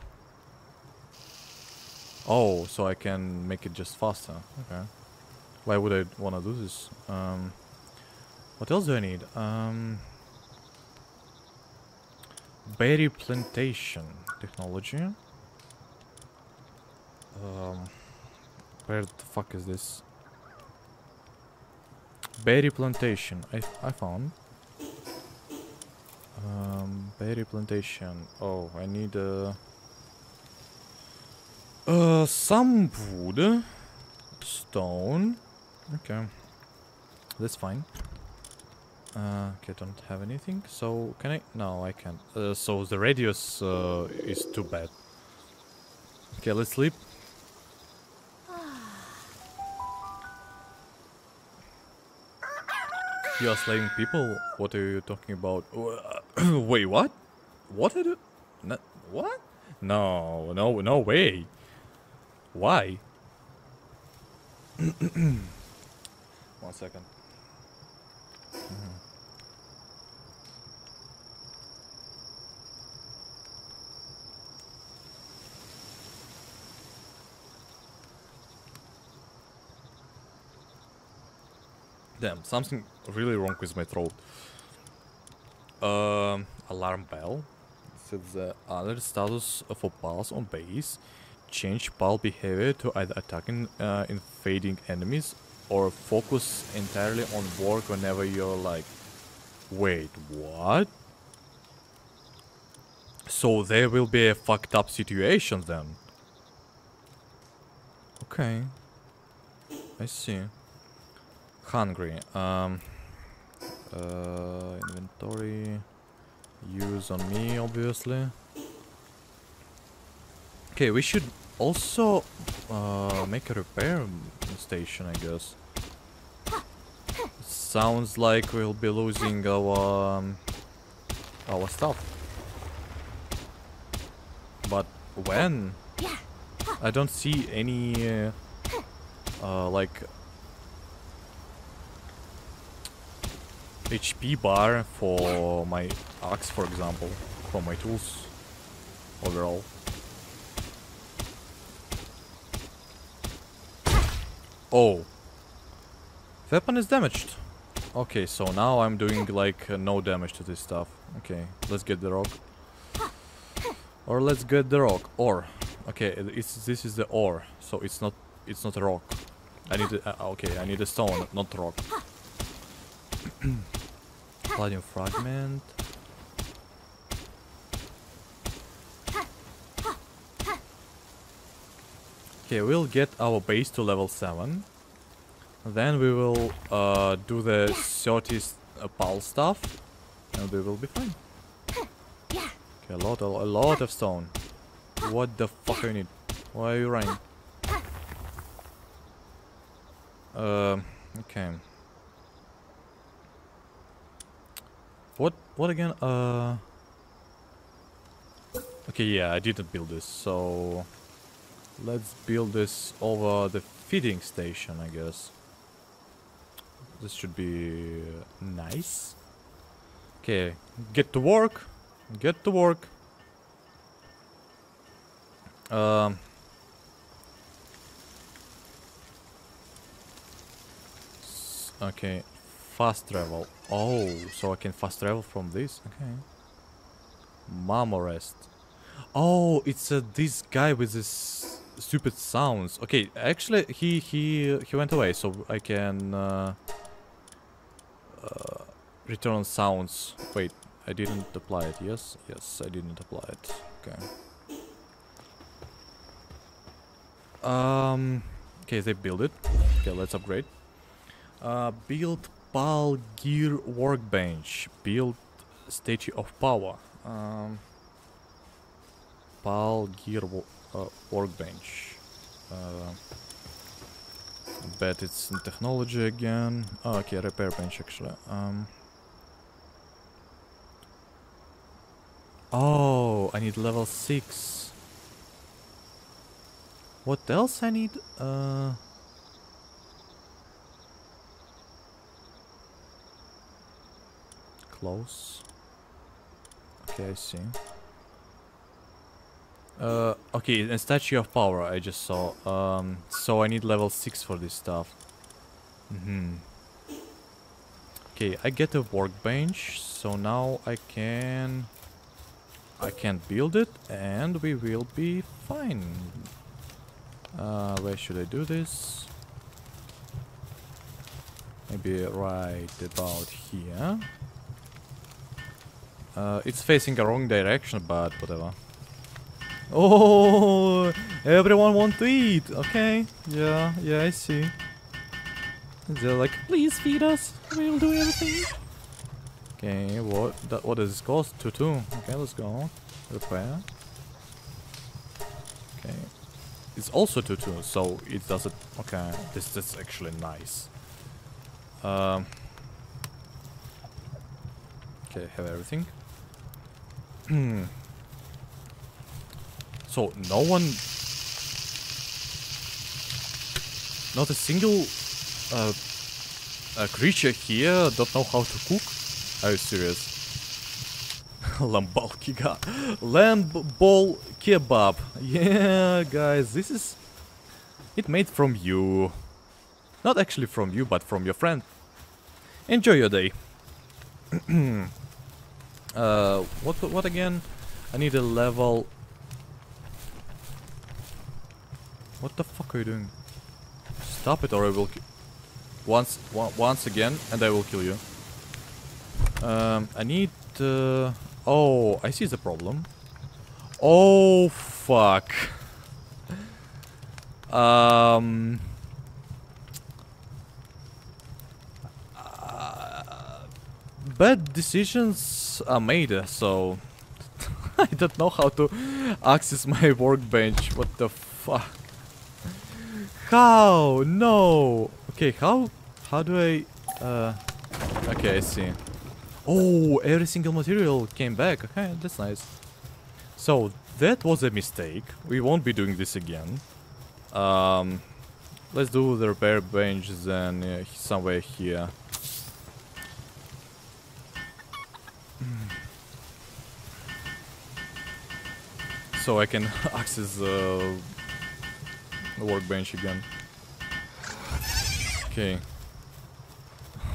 Oh, so I can make it just faster. Okay. Why would I want to do this? Um, what else do I need? Um, berry plantation technology. Um, where the fuck is this? Berry plantation. I I found. Um, berry plantation. Oh, I need uh, uh some wood, stone. Okay, that's fine. Uh, okay, don't have anything. So can I? No, I can't. Uh, so the radius uh, is too bad. Okay, let's sleep. You are slaying people? What are you talking about? Wait, what? What you? No, what? No, no, no way. Why? One second. Mhm. Damn, something really wrong with my throat. Um, alarm bell. Says the other status for pulse on base. Change pal behavior to either attacking uh, invading enemies or focus entirely on work whenever you're like, wait, what? So there will be a fucked up situation then. Okay. I see. Hungry. Um. Uh, inventory. Use on me, obviously. Okay, we should also uh, make a repair station, I guess. Sounds like we'll be losing our um, our stuff. But when? I don't see any uh, uh, like HP bar for my axe, for example, for my tools overall. Oh, weapon is damaged. Okay, so now I'm doing like uh, no damage to this stuff. Okay, let's get the rock. Or let's get the rock. Or, okay, it's this is the ore, so it's not it's not a rock. I need a, uh, okay, I need a stone, not rock. Paldium fragment. Okay, we'll get our base to level 7. Then we will uh, do the 30 s- uh, pulse stuff. And we will be fine. Okay, a lot, a, a lot of stone. What the fuck you need? Why are you running? Um, okay. What, what again? Uh... Okay, yeah, I didn't build this, so... Let's build this over the feeding station, I guess. This should be uh, nice. Okay, get to work. Get to work. Um. Okay, fast travel. Oh, so I can fast travel from this. Okay. Marmorest. Oh, it's uh, this guy with this stupid sounds. Okay, actually, he he he went away, so I can uh, uh, return sounds. Wait, I didn't apply it. Yes, yes, I didn't apply it. Okay. Um. Okay, they build it. Okay, let's upgrade. Uh, build Pal Gear Workbench. Build Statue of Power. Um. Pal Gear uh, Workbench. Uh, bet it's in technology again. Oh, okay, repair bench actually. Um. Oh, I need level six. What else I need? Uh. Close. Okay, I see. Uh, okay, and Statue of Power I just saw. Um, so I need level 6 for this stuff. Mm-hmm. Okay, I get a workbench, so now I can... I can build it, and we will be fine. Uh, where should I do this? Maybe right about here. Uh, it's facing a wrong direction, but whatever. Oh, everyone want to eat. Okay, yeah, yeah, I see. They're like, please feed us. We'll do everything. Okay, what? That, what does this cost? Two two. Okay, let's go. Repair. Okay, it's also two two, so it doesn't. Okay, this is actually nice. Um. Okay, have everything. So no one, not a single uh, a creature here don't know how to cook? Are you serious? Lamball kiga. Lamb ball kebab. Yeah, guys, this is it made from you. Not actually from you, but from your friend. Enjoy your day. uh, what what again? I need a level. What the fuck are you doing? Stop it, or I will. Once, once again, and I will kill you. Um, I need. Uh, oh, I see the problem. Oh fuck. Um. uh, bad decisions are made, so I don't know how to access my workbench. What the fuck? How? No. Okay, how? How do I? Uh, okay, I see. Oh, every single material came back. Okay, that's nice. So that was a mistake. We won't be doing this again. Um, let's do the repair bench then uh, somewhere here. so I can access uh, the workbench again. Okay.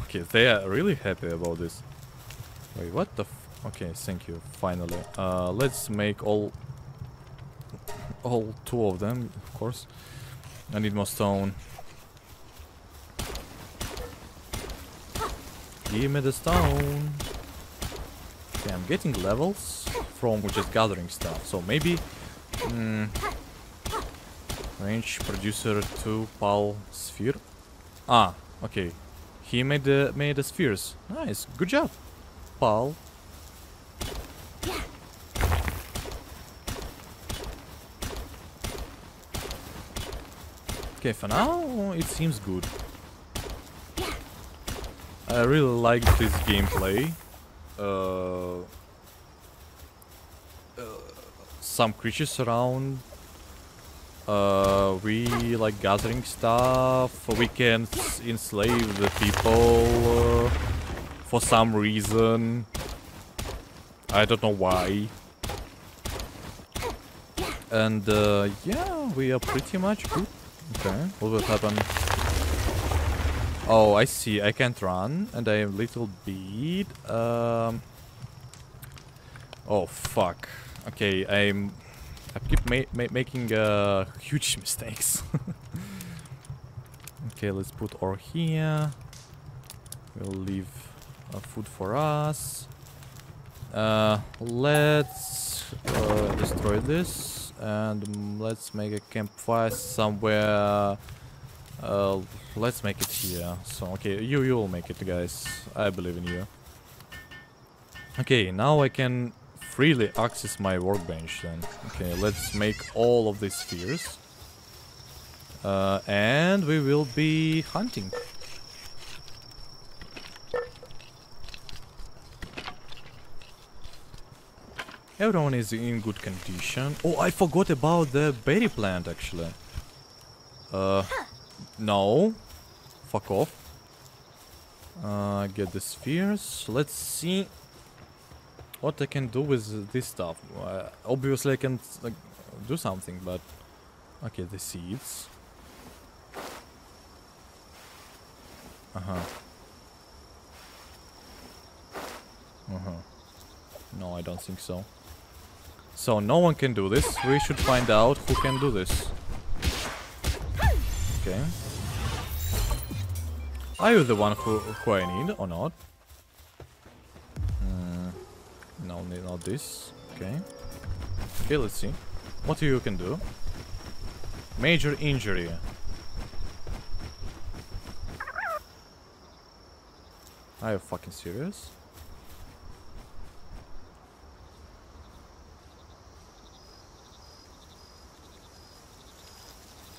Okay, they are really happy about this. Wait, what the? Okay, thank you. Finally, uh, let's make all all two of them, of course. I need more stone. Give me the stone. Okay, I'm getting levels from just gathering stuff. So maybe mm, range producer to pal sphere. Ah, okay. He made the made the spheres. Nice, good job, pal. Okay, for now it seems good. I really like this gameplay. Uh, uh, some creatures around. Uh, we like gathering stuff. We can enslave the people uh, for some reason. I don't know why. And uh, yeah, we are pretty much good. Okay, what will happen? Oh, I see. I can't run, and I am little bit. Um. Oh fuck. Okay, I'm. I keep ma ma making uh, huge mistakes. okay, let's put ore here. We'll leave uh, food for us. Uh, let's uh, destroy this and let's make a campfire somewhere. Uh, let's make it here. So okay, you you will make it, guys. I believe in you. Okay, now I can freely access my workbench then. Okay, let's make all of these spheres. Uh, and we will be hunting. Everyone is in good condition. Oh, I forgot about the berry plant actually. Uh, no. Fuck off. Uh, get the spheres. Let's see what I can do with this stuff. Uh, obviously, I can like, do something, but okay, the seeds. Uh huh. Uh huh. No, I don't think so. So no one can do this. We should find out who can do this. Okay. Are you the one who, who I need or not? No, not this. Okay. Okay, let's see. What you can do? Major injury. Are you fucking serious?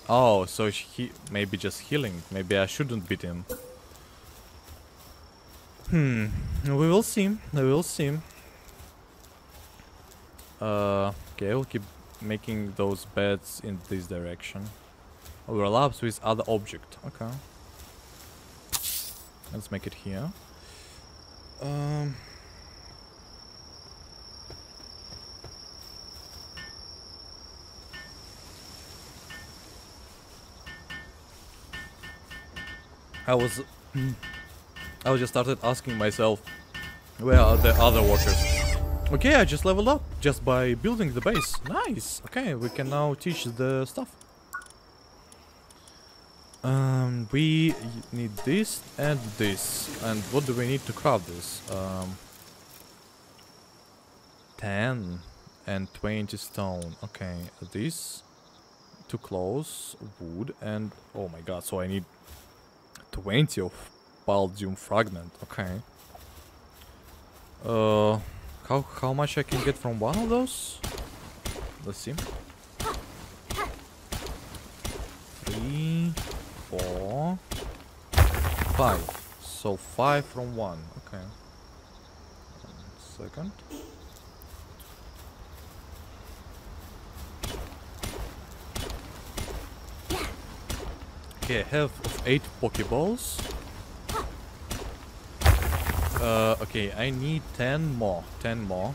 Oh, so he maybe just healing. Maybe I shouldn't beat him. Hmm. We will see. We will see. Uh, okay, I'll keep making those beds in this direction. Overlaps with other object. Okay. Let's make it here. Um. I was I was just started asking myself where are the other workers? Okay, I just leveled up just by building the base. Nice. Okay, we can now teach the stuff. Um, we need this and this. And what do we need to craft this? Um, 10 and 20 stone. Okay, this, two clothes, wood, and oh my god, so I need 20 of Paldium fragment. Okay. Uh, how how much I can get from one of those? Let's see. Three, four, five. So five from one. Okay. One second. Okay, I have eight Pokeballs. Uh, okay, I need 10 more. 10 more.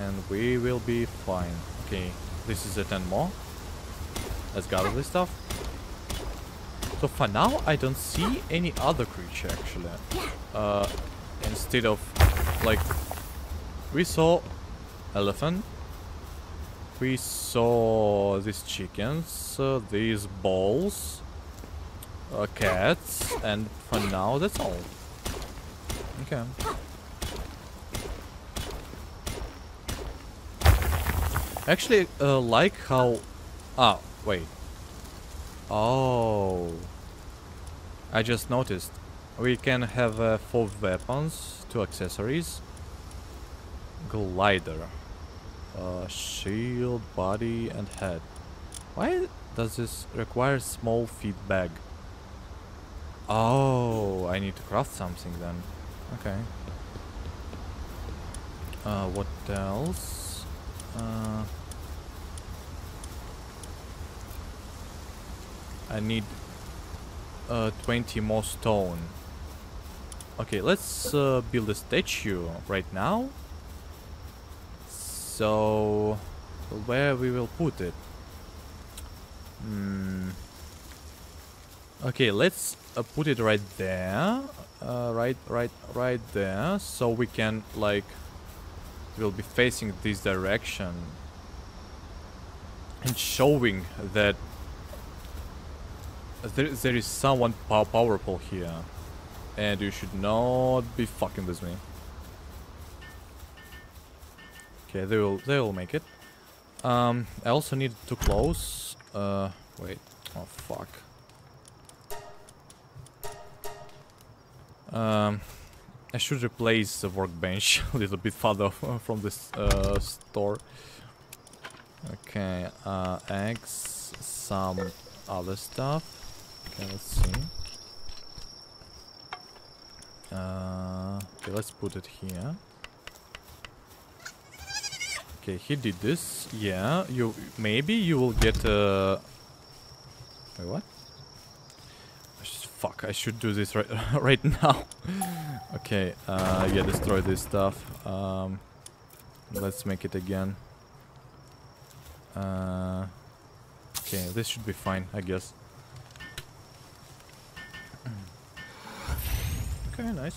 And we will be fine. Okay, this is a 10 more. Let's gather this stuff. So for now, I don't see any other creature actually. Uh, instead of, like, we saw elephant. We saw these chickens, uh, these balls, uh, cats, and for now that's all. Okay. Actually, uh, like how... Ah, wait. Oh. I just noticed. We can have uh, four weapons, two accessories. Glider. Uh, shield, body, and head. Why does this require small feed bag? Oh, I need to craft something then. Okay. Uh, what else? Uh, I need uh, 20 more stone. Okay, let's uh, build a statue right now. So, where we will put it? Hmm. Okay, let's uh, put it right there. Uh, right, right, right there. So we can, like, we'll be facing this direction. And showing that there, there is someone pow powerful here. And you should not be fucking with me. Okay, they will, they will make it. Um, I also need to close. Uh, wait. Oh, fuck. Um, I should replace the workbench a little bit further from this uh, store. Okay, uh, eggs, some other stuff. Okay, let's see. Uh, okay, let's put it here. Okay, he did this. Yeah, you maybe you will get a. Wait, what? Fuck, I should do this right right now. okay, uh yeah, destroy this stuff. Um let's make it again. Uh Okay, this should be fine, I guess. okay, nice.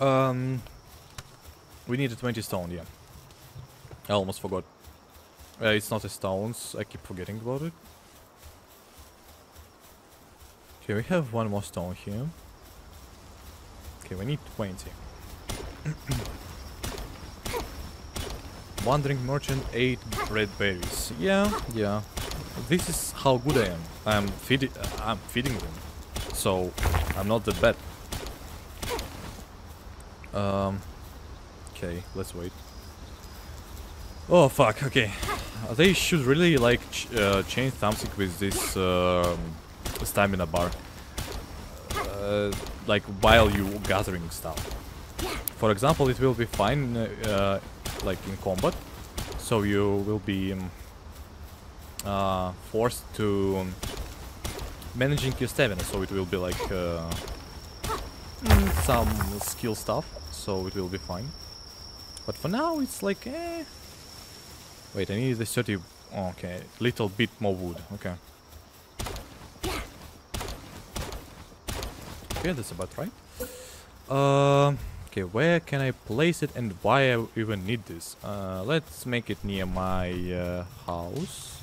Um we need a 20 stone, yeah. I almost forgot. Uh, it's not a stones, I keep forgetting about it. Okay, we have one more stone here. Okay, we need 20. Wandering merchant ate red berries. Yeah, yeah. This is how good I am. I'm feeding. I'm feeding them, so I'm not that bad. Um. Okay, let's wait. Oh fuck. Okay, they should really like ch uh, change something with this um, stamina bar. Uh, like while you gathering stuff. For example, it will be fine uh, like in combat, so you will be um, uh, forced to um, managing your stamina, so it will be like uh, mm, some skill stuff, so it will be fine. But for now, it's like, eh. Wait, I need the 30. oh, okay, little bit more wood. Okay. Okay, that's about right. Uh, okay, where can I place it and why I even need this? Uh, let's make it near my uh, house.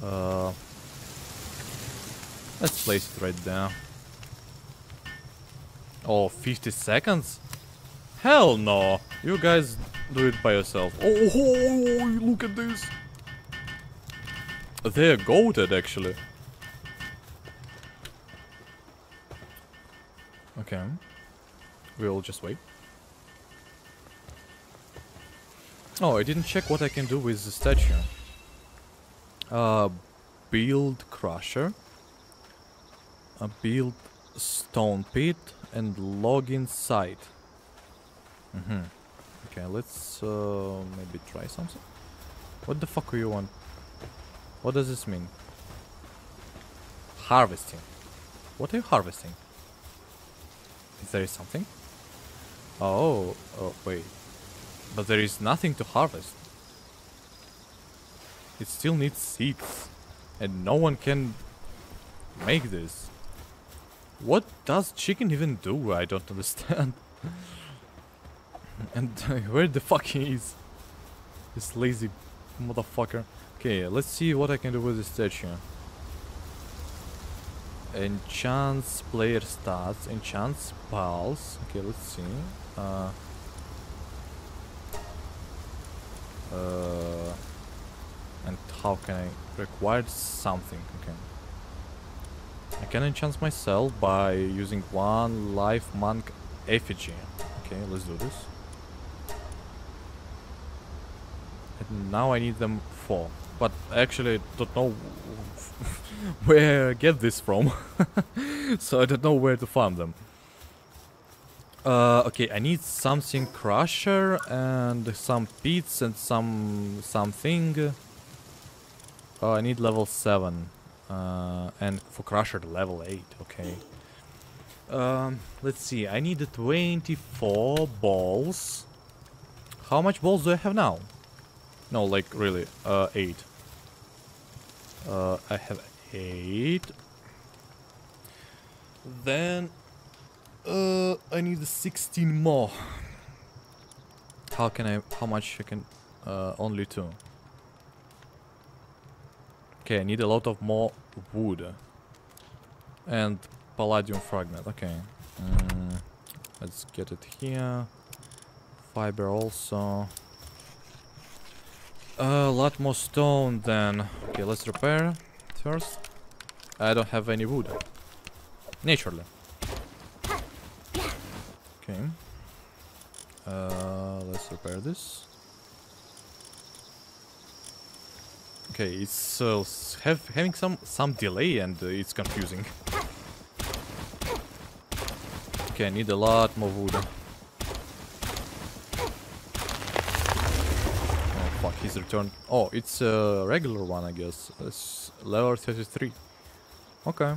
Uh, let's place it right there. Oh, 50 seconds? Hell no! You guys do it by yourself. Oh, oh, look at this! They're goated actually. Okay. We'll just wait. Oh, I didn't check what I can do with the statue. Uh, build crusher. A build stone pit and log inside. Mm hmm Okay, let's uh, maybe try something. What the fuck do you want? What does this mean? Harvesting. What are you harvesting? Is there something? Oh, oh, wait. But there is nothing to harvest. It still needs seeds. And no one can make this. What does chicken even do? I don't understand. and where the fuck he is? This lazy motherfucker. Okay, let's see what I can do with the statue. Enchants player stats, enchants pals. Okay, let's see. Uh, uh, and how can I require something? Okay. I can enchant myself by using one Lifmunk effigy. Okay, let's do this. And now I need them four. But I actually don't know where I get this from. so I don't know where to farm them. Uh, okay, I need something crusher and some pits and some something. Oh, I need level 7. Uh, and for crusher level 8, okay. Um, let's see, I need 24 balls. How much balls do I have now? No, like really, uh, 8. Uh, I have 8. Then, uh, I need 16 more. How can I, how much I can, uh, only 2. Okay, I need a lot of more wood. And Paldium fragment, okay. Mm, let's get it here. Fiber also. A lot more stone then. Okay, let's repair first. I don't have any wood. Naturally. Okay. Uh, let's repair this. Okay, it's uh, have, having some some delay and uh, it's confusing. Okay, I need a lot more wood. He's returned. Oh, it's a regular one, I guess. It's level 33. Okay.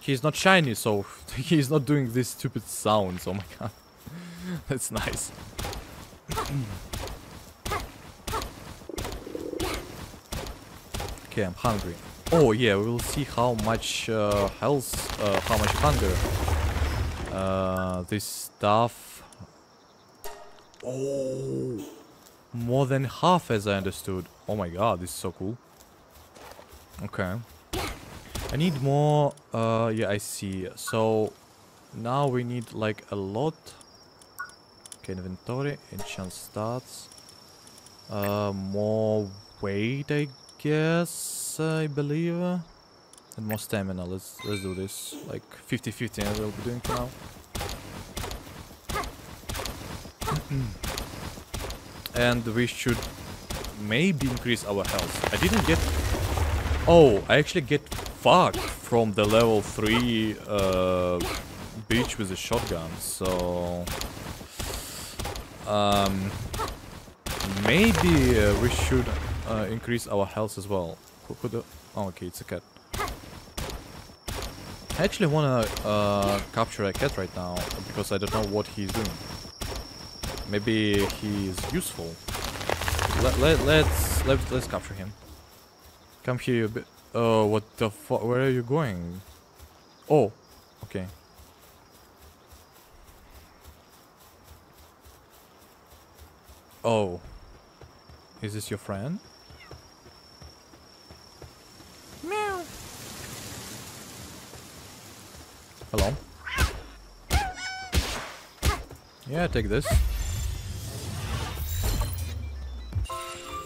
He's not shiny, so he's not doing these stupid sounds. Oh my god. That's nice. Okay, I'm hungry. Oh yeah, we will see how much uh, health, uh, how much hunger uh, this stuff. Oh, more than half as I understood. Oh my god, this is so cool. Okay. I need more, uh, yeah, I see. So, now we need like a lot. Okay, inventory, enchant stats. Uh, more weight, I guess, I believe. And more stamina. Let's let's do this. Like 50-50 I will be doing for now. and we should maybe increase our health. I didn't get... Oh, I actually get fucked from the level 3 uh, beach with a shotgun, so... Um, maybe uh, we should uh, increase our health as well. Who, the? Oh, okay, it's a cat. I actually wanna uh, capture a cat right now because I don't know what he's doing. Maybe he's useful. Let, let, let's let's let's capture him. Come here, you bit. Oh, what the fuck? Where are you going? Oh, okay. Oh, is this your friend? Meow. Hello. Yeah, take this.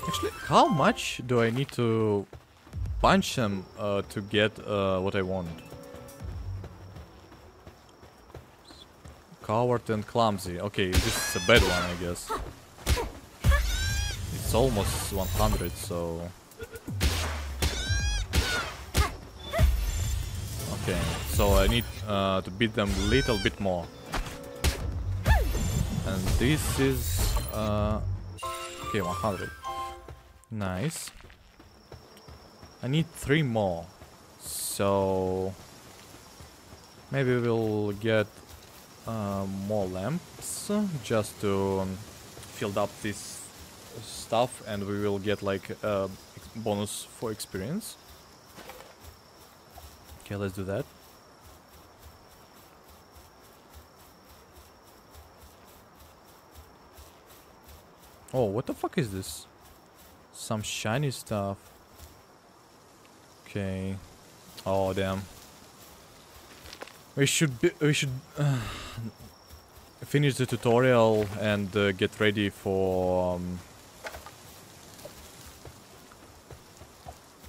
Actually, how much do I need to punch him uh, to get uh, what I want? Coward and clumsy. Okay, this is a bad one, I guess. It's almost 100, so... Okay, so I need uh, to beat them a little bit more. And this is... Uh, okay, 100. Nice. I need three more. So... Maybe we'll get uh, more lamps just to um, fill up this stuff and we will get like a bonus for experience. Okay, let's do that. Oh, what the fuck is this? Some shiny stuff. Okay. Oh, damn. We should be, we should uh, finish the tutorial and uh, get ready for um,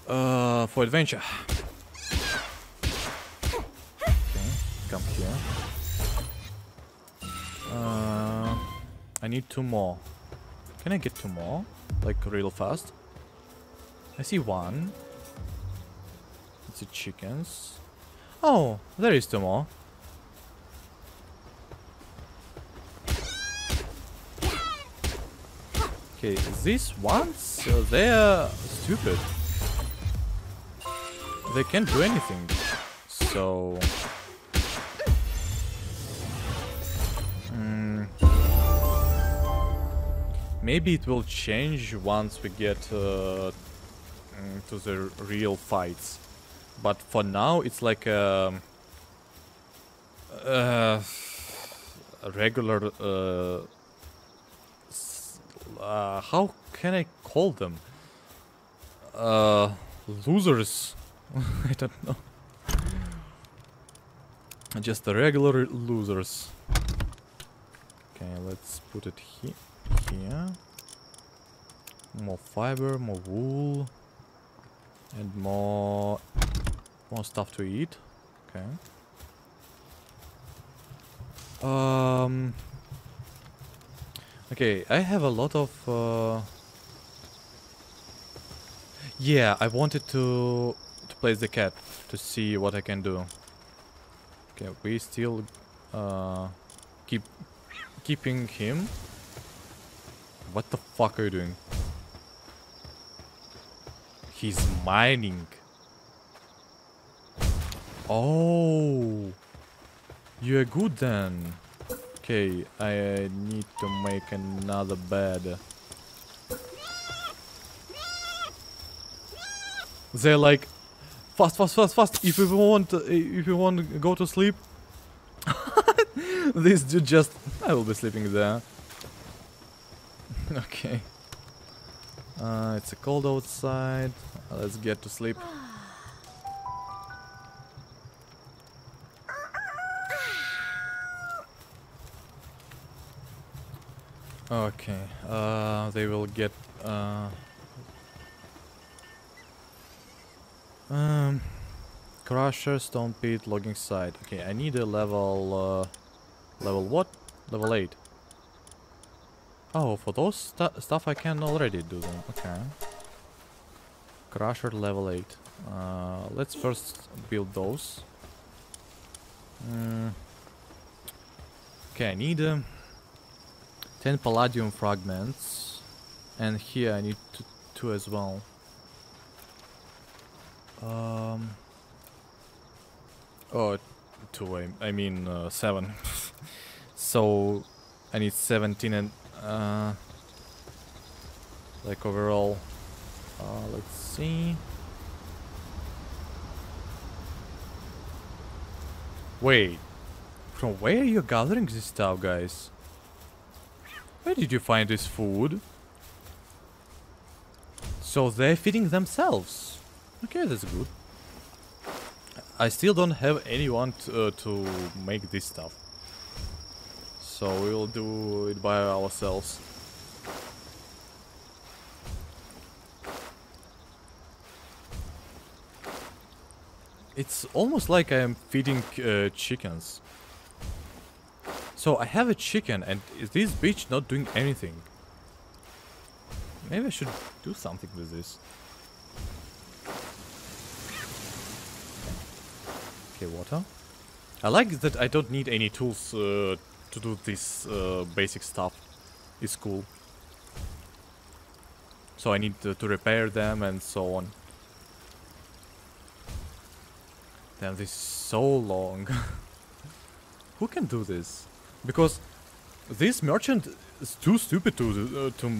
uh, for adventure. Okay, come here. Uh, I need two more. Can I get two more? Like real fast? I see one. It's a chickens. Oh, there is two more. Okay, these ones, uh, they're stupid. They can't do anything. So... maybe it will change once we get uh, mm, to the real fights. But for now, it's like a, uh, a regular. Uh, uh, how can I call them? Uh, losers. I don't know. Just the regular losers. Okay, let's put it he here. More fiber, more wool, and more more stuff to eat. Okay. Um. Okay, I have a lot of. Uh, yeah, I wanted to to place the cat to see what I can do. Okay, we still uh, keep keeping him. What the fuck are you doing? He's mining. Oh, you're good then. Okay, I need to make another bed. They're like, fast, fast, fast, fast. If you want, uh, if you want go to sleep, this dude just, I will be sleeping there. okay. Uh, it's a cold outside. Let's get to sleep. Okay, uh, they will get, uh, um, crusher, stone pit, logging site. Okay, I need a level, uh, level what? Level 8. Oh, for those stu stuff I can already do them, okay. Crusher level 8. Uh, let's first build those. Mm. Okay, I need... Uh, 10 Paldium fragments. And here I need two, two as well. Um. Oh, two. I, I mean uh, seven. so I need seventeen and uh, like overall. Uh, let's see. Wait, from where are you gathering this stuff, guys? Where did you find this food? So they're feeding themselves. Okay, that's good. I still don't have anyone to, uh, to make this stuff. So we'll do it by ourselves. It's almost like I'm feeding uh, chickens. So I have a chicken and is this bitch not doing anything? Maybe I should do something with this. Okay, water. I like that I don't need any tools uh, to do this uh, basic stuff. is cool. So I need to, to repair them and so on. Damn, this is so long. Who can do this? Because this merchant is too stupid to uh, to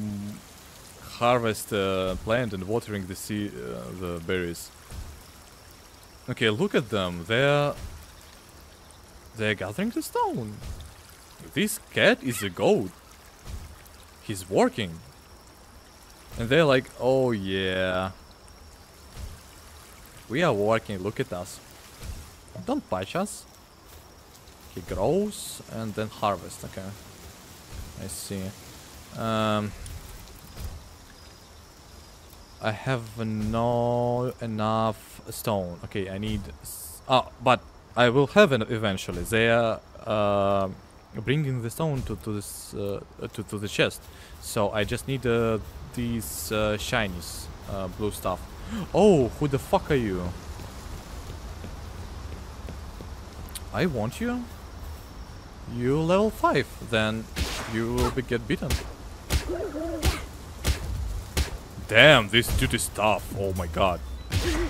harvest uh, plant and watering the sea uh, the berries. Okay, look at them. They're they're gathering the stone. This cat is a goat. He's working. And they're like, oh yeah. We are working, look at us. Don't touch us. He grows and then harvest. Okay. I see. Um, I have no enough stone. Okay, I need. Ah, but I will have it eventually. They are uh, bringing the stone to to this uh, to to the chest. So I just need uh, these uh, shinies, uh, blue stuff. Oh, who the fuck are you? I want you. You level 5, then you will be get beaten. Damn, this dude is tough. Oh my god.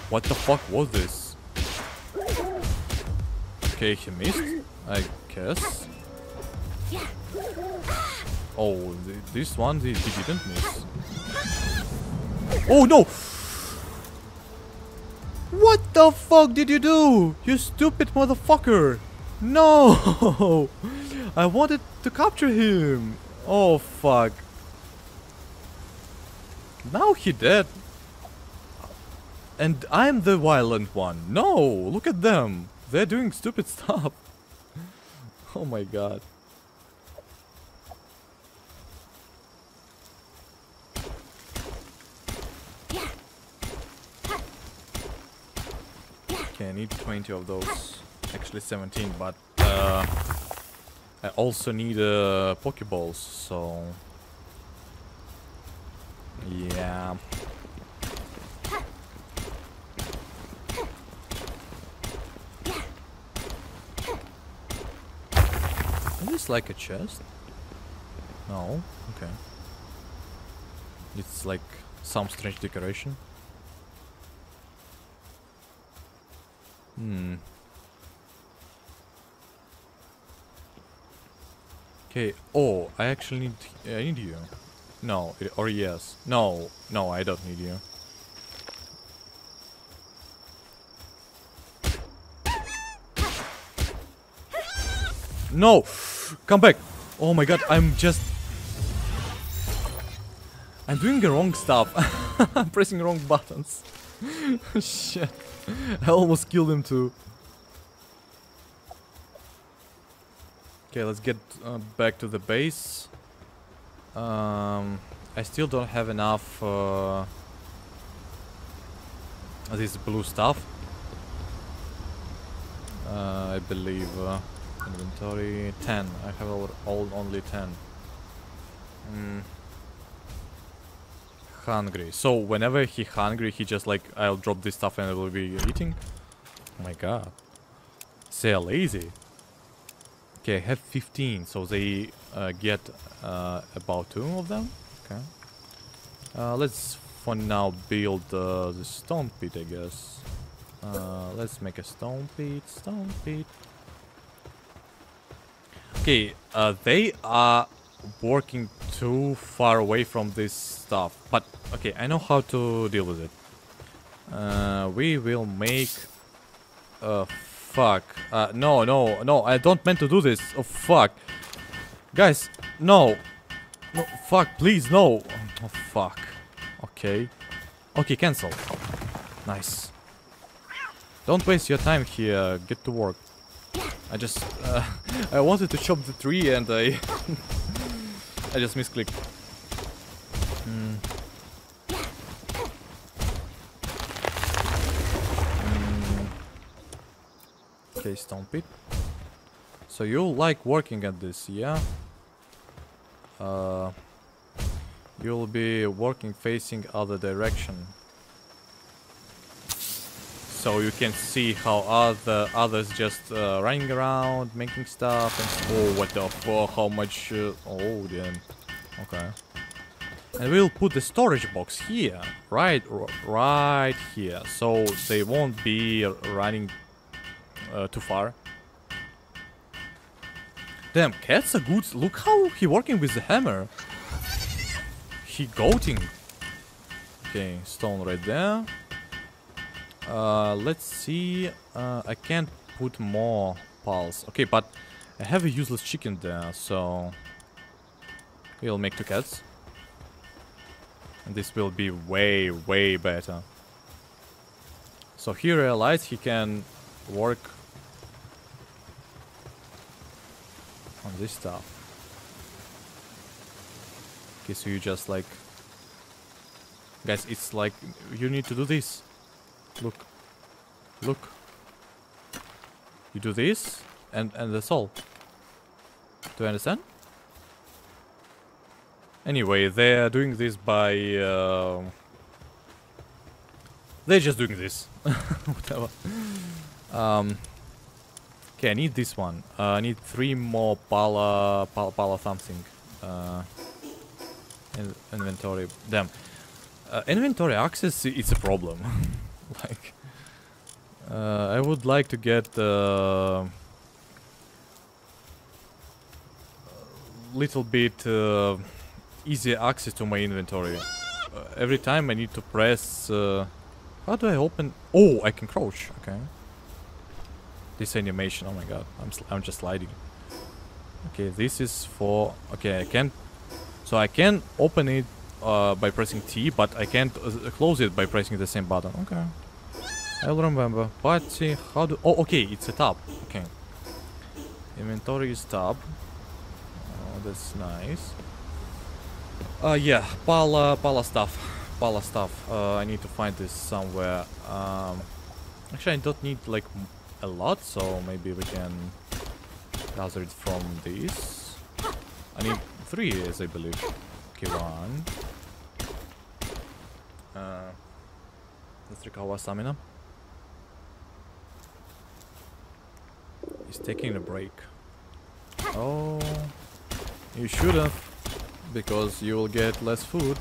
What the fuck was this? Okay, he missed, I guess. Oh, th this one he, he didn't miss. Oh no! What the fuck did you do? You stupid motherfucker! No! I wanted to capture him! Oh fuck. Now he dead. And I'm the violent one. No! Look at them! They're doing stupid stuff. oh my god. Okay, I need 20 of those. Actually 17, but uh, I also need uh, Pokeballs, so... Yeah. Is this like a chest? No? Okay. It's like some strange decoration. Hmm. Okay. Oh, I actually need. I need you. No, it, or yes. No, no, I don't need you. No! Come back! Oh my god, I'm just... I'm doing the wrong stuff. I'm pressing wrong buttons. Shit. I almost killed him too. Okay, let's get uh, back to the base. Um, I still don't have enough uh, this blue stuff. Uh, I believe uh, inventory 10. I have all, all only 10. Mm. Hungry. So whenever he hungry, he just like I'll drop this stuff and I will be eating. Oh my god. They're lazy. Okay, I have 15, so they uh, get uh, about two of them. Okay. Uh, let's for now build uh, the stone pit, I guess. Uh, let's make a stone pit, stone pit. Okay, uh, they are working too far away from this stuff. But, okay, I know how to deal with it. Uh, we will make... Uh, fuck. Uh, no, no, no, I don't meant to do this. Oh, fuck. Guys, no. No, fuck, please, no. Oh, fuck. Okay. Okay, cancel. Nice. Don't waste your time here. Get to work. I just... Uh, I wanted to chop the tree and I... I just misclicked. Mm. Okay, stone pit. So you like working at this, yeah? Uh, you'll be working facing other direction. So you can see how other others just uh, running around, making stuff, and oh, what the fuck? How much? Uh, oh, damn. Okay. And we'll put the storage box here, right, right here, so they won't be running uh, too far. Damn, cat's a good. Look how he working with the hammer. He goating. Okay, stone right there. Uh, let's see. Uh, I can't put more pulse. Okay, but I have a useless chicken there, so we'll make two cats. And this will be way, way better. So he realized he can work on this stuff. Okay, so you just like... Guys, it's like, you need to do this. Look. Look. You do this, and, and that's all. Do you understand? Anyway, they're doing this by... Uh, they're just doing this. Whatever. Um, okay, I need this one. Uh, I need three more pala, pala, pala something. Uh, inventory. Damn. Uh, inventory access, it's a problem. like, uh, I would like to get uh, little bit uh, easier access to my inventory. Uh, every time I need to press... Uh, how do I open... Oh, I can crouch. Okay. This animation, oh my god. I'm, I'm just sliding. Okay, this is for... Okay, I can't... So I can open it uh, by pressing T, but I can't uh, close it by pressing the same button. Okay. I'll remember. But see, how do... Oh, okay, it's a tab. Okay. Inventory is tab. Oh, that's nice. Uh, yeah, Pala, Pala stuff. Pala stuff. Uh, I need to find this somewhere. Um, actually, I don't need like a lot, so maybe we can gather it from this. I need three, as I believe. Okay, one. Uh, let's recover stamina. He's taking a break. Oh, you should have, because you will get less food.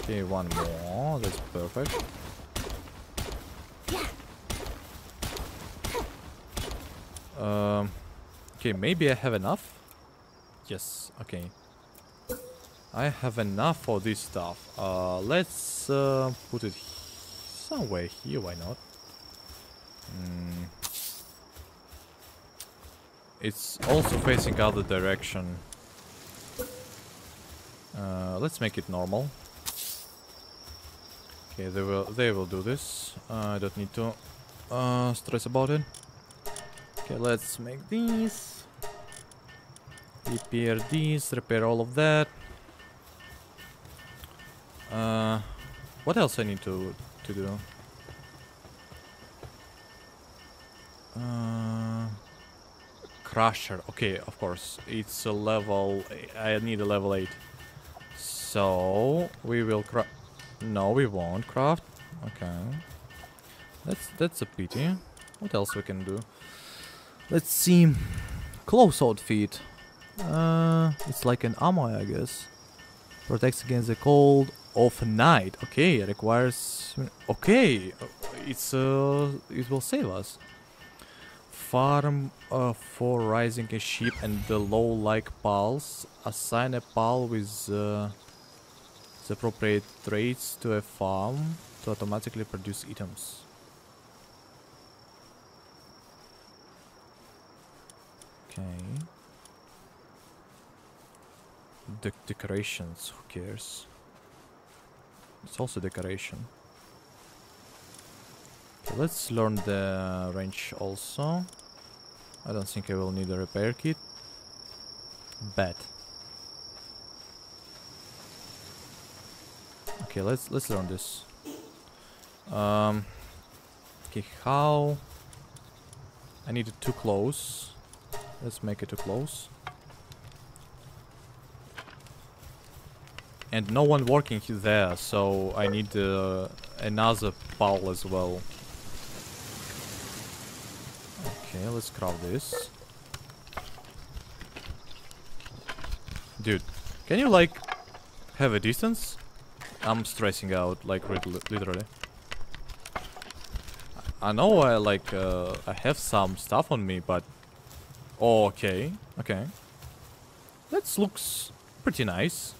Okay, one more. That's perfect. Um, okay, maybe I have enough. Yes. Okay. I have enough for this stuff. Uh, let's uh, put it somewhere here. Why not? Mm. It's also facing other direction. Uh, let's make it normal. Okay, they will they will do this. Uh, I don't need to uh, stress about it. Okay, let's make these. Repair these, repair all of that. Uh, what else I need to to do? Crusher. Okay, of course. It's a level. I need a level eight. So we will craft. No, we won't craft. Okay. That's that's a pity. What else we can do? Let's see. Close outfit. Uh, it's like an armor, I guess. Protects against the cold of night. Okay, requires... Okay, it's uh, it will save us. Farm uh, for rising a sheep and the low like pals. Assign a pal with uh, the appropriate traits to a farm to automatically produce items. Okay. The decorations, who cares? It's also decoration. Okay, let's learn the range also. I don't think I will need a repair kit. Bad. Okay, let's let's learn this. Um. Okay, how? I need it too close. Let's make it too close. And no one working he- there, so I need uh, another pal as well. Okay, let's craft this. Dude, can you like have a distance? I'm stressing out, like literally. I know I like uh, I have some stuff on me, but okay, okay. That looks pretty nice.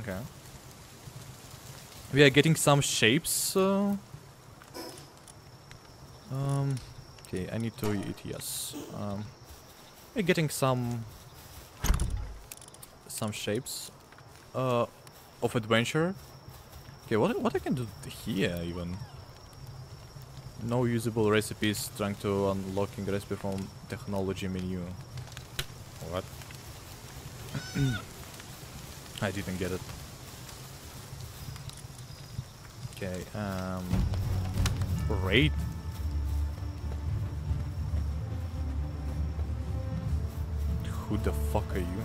Okay. We are getting some shapes. Uh, um. Okay, I need to eat. Yes. Um. We're getting some some shapes. Uh, of adventure. Okay, what what I can do here even? No usable recipes. Trying to unlocking recipe from technology menu. What? I didn't get it. Okay, um... Who the fuck are you?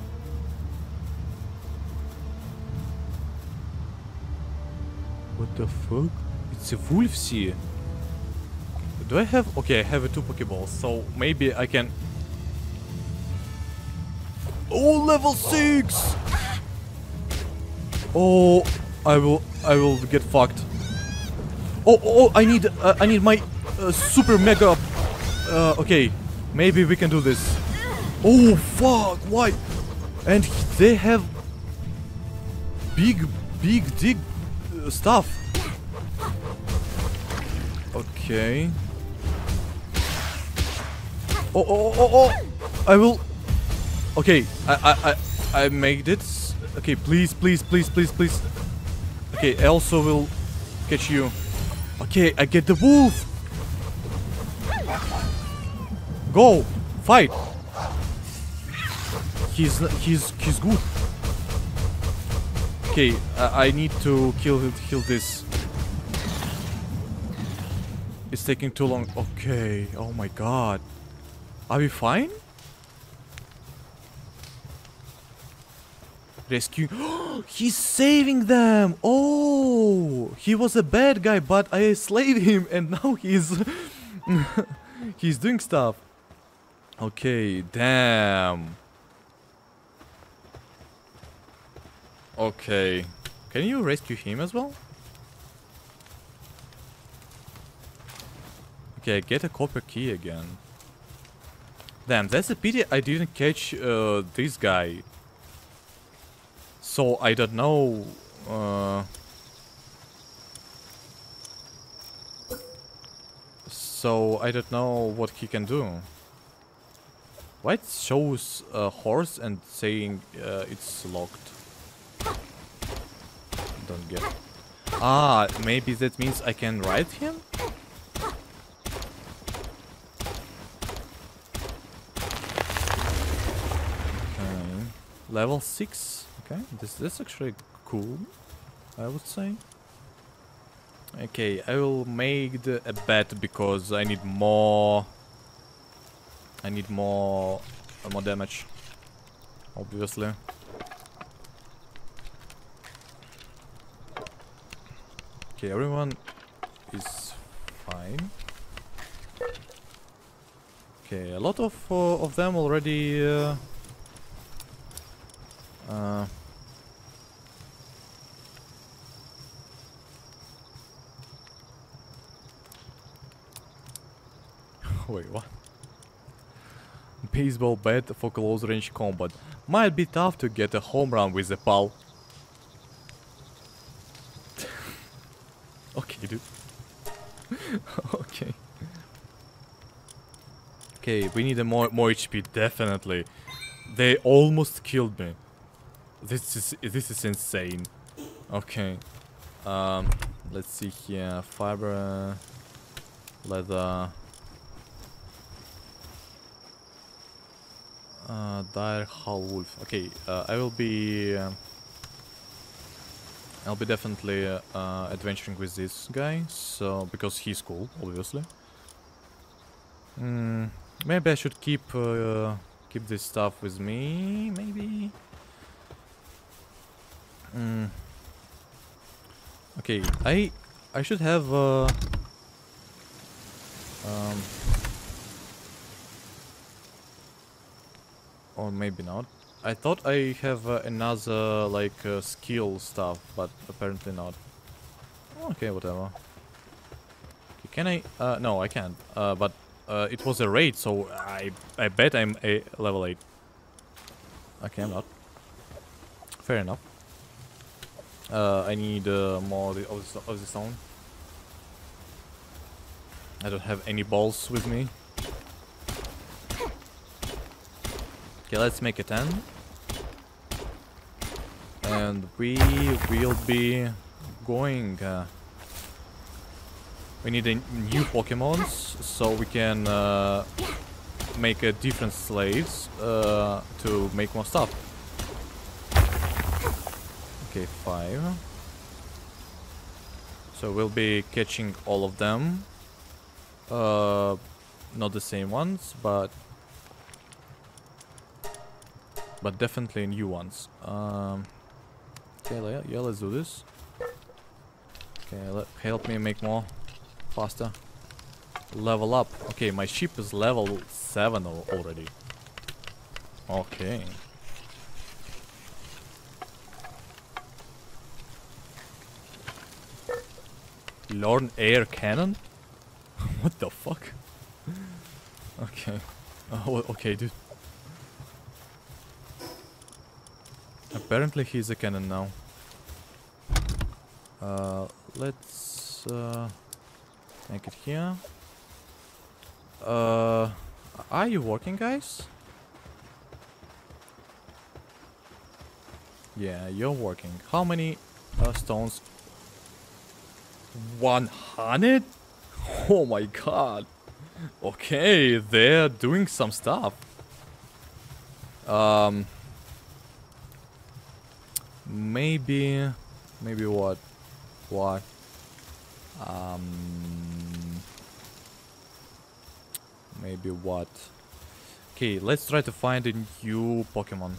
What the fuck? It's a wolf Wolfsea. Do I have... Okay, I have a two Pokeballs, so maybe I can... Oh, level 6! Oh, I will... I will get fucked. Oh, oh, I need... Uh, I need my uh, super mega... Uh, okay, maybe we can do this. Oh, fuck, why? And they have... Big, big dig uh, stuff. Okay. Oh, oh, oh, oh! I will. Okay, I, I, I, I made it. Okay, please, please, please, please, please. Okay, I also will catch you. Okay, I get the wolf. Go, fight. He's, he's, he's good. Okay, I, I need to kill, kill this. It's taking too long. Okay. Oh my god. Are we fine? Rescue. He's saving them. Oh, he was a bad guy, but I slayed him, and now he's he's doing stuff. Okay. Damn. Okay. Can you rescue him as well? Okay, get a copper key again. Damn, that's a pity I didn't catch uh, this guy. So I don't know. Uh, so I don't know what he can do. Why it shows a horse and saying uh, it's locked? Get. Ah, maybe that means I can ride him. Okay. Level 6. Okay, this this actually cool, I would say. Okay, I will make the, a bet because I need more. I need more, more damage. Obviously. Okay, everyone is fine. Okay, a lot of uh, of them already. Uh, uh, Wait, what? Baseball bat for close range combat. Might be tough to get a home run with the pal. okay, dude. okay. Okay, we need a more more HP, definitely. They almost killed me. This is this is insane. Okay. Um, let's see here. Fiber, leather. Uh, Direhowl wolf. Okay, uh, I will be. Uh, I'll be definitely uh, adventuring with this guy, so because he's cool, obviously. Mm, maybe I should keep uh, keep this stuff with me. Maybe. Mm. Okay, I I should have. Uh, um, or maybe not. I thought I have uh, another like uh, skill stuff, but apparently not. Okay, whatever. Okay, can I? Uh, no, I can't. Uh, but uh, it was a raid, so I I bet I'm a level eight. Okay, I'm not. Fair enough. Uh, I need uh, more of the, of stone. I don't have any balls with me. Okay, let's make a 10. And we will be going... Uh, we need new Pokemons, so we can uh, make a different slaves uh, to make more stuff. Okay, 5. So we'll be catching all of them. Uh, not the same ones, but but definitely new ones. Um, okay, yeah, let's do this. Okay, let, help me make more faster. Level up. Okay, my ship is level 7 already. Okay. Learn air cannon? what the fuck? okay. Oh, okay, dude. Apparently he's a cannon now. Uh, let's uh, make it here. Uh, are you working, guys? Yeah, you're working. How many uh, stones? 100? Oh my god. Okay, they're doing some stuff. Um, maybe, maybe what? What? Um, maybe what? Okay, let's try to find a new Pokemon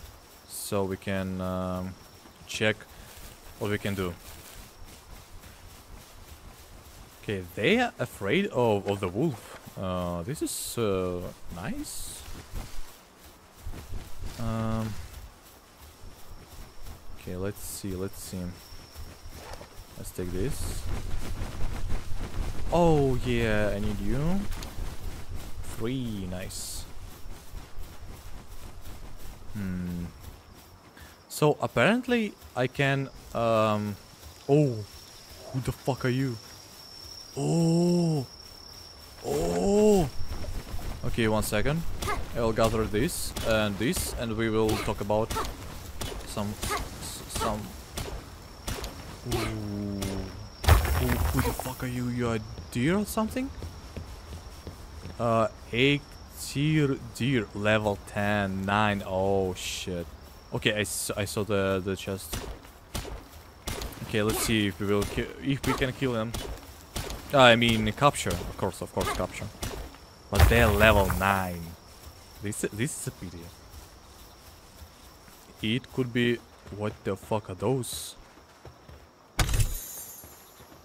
so we can um, check what we can do. Okay, they are afraid of, of the wolf. Uh, this is uh, nice. Um, okay, let's see, let's see. Let's take this. Oh yeah, I need you. Three, nice. Hmm. So apparently I can. Um. Oh, who the fuck are you? Oh. Oh. Okay, one second. I'll gather this and this, and we will talk about some some. Ooh. Who, who the fuck are you? You a deer or something? Uh, eight tier deer level 10 9 oh shit. Okay I, I saw the the chest. Okay let's see if we will if we can kill him uh, I mean capture. Of course of course capture. But they're level 9 this this is a pity. It could be what the fuck are those?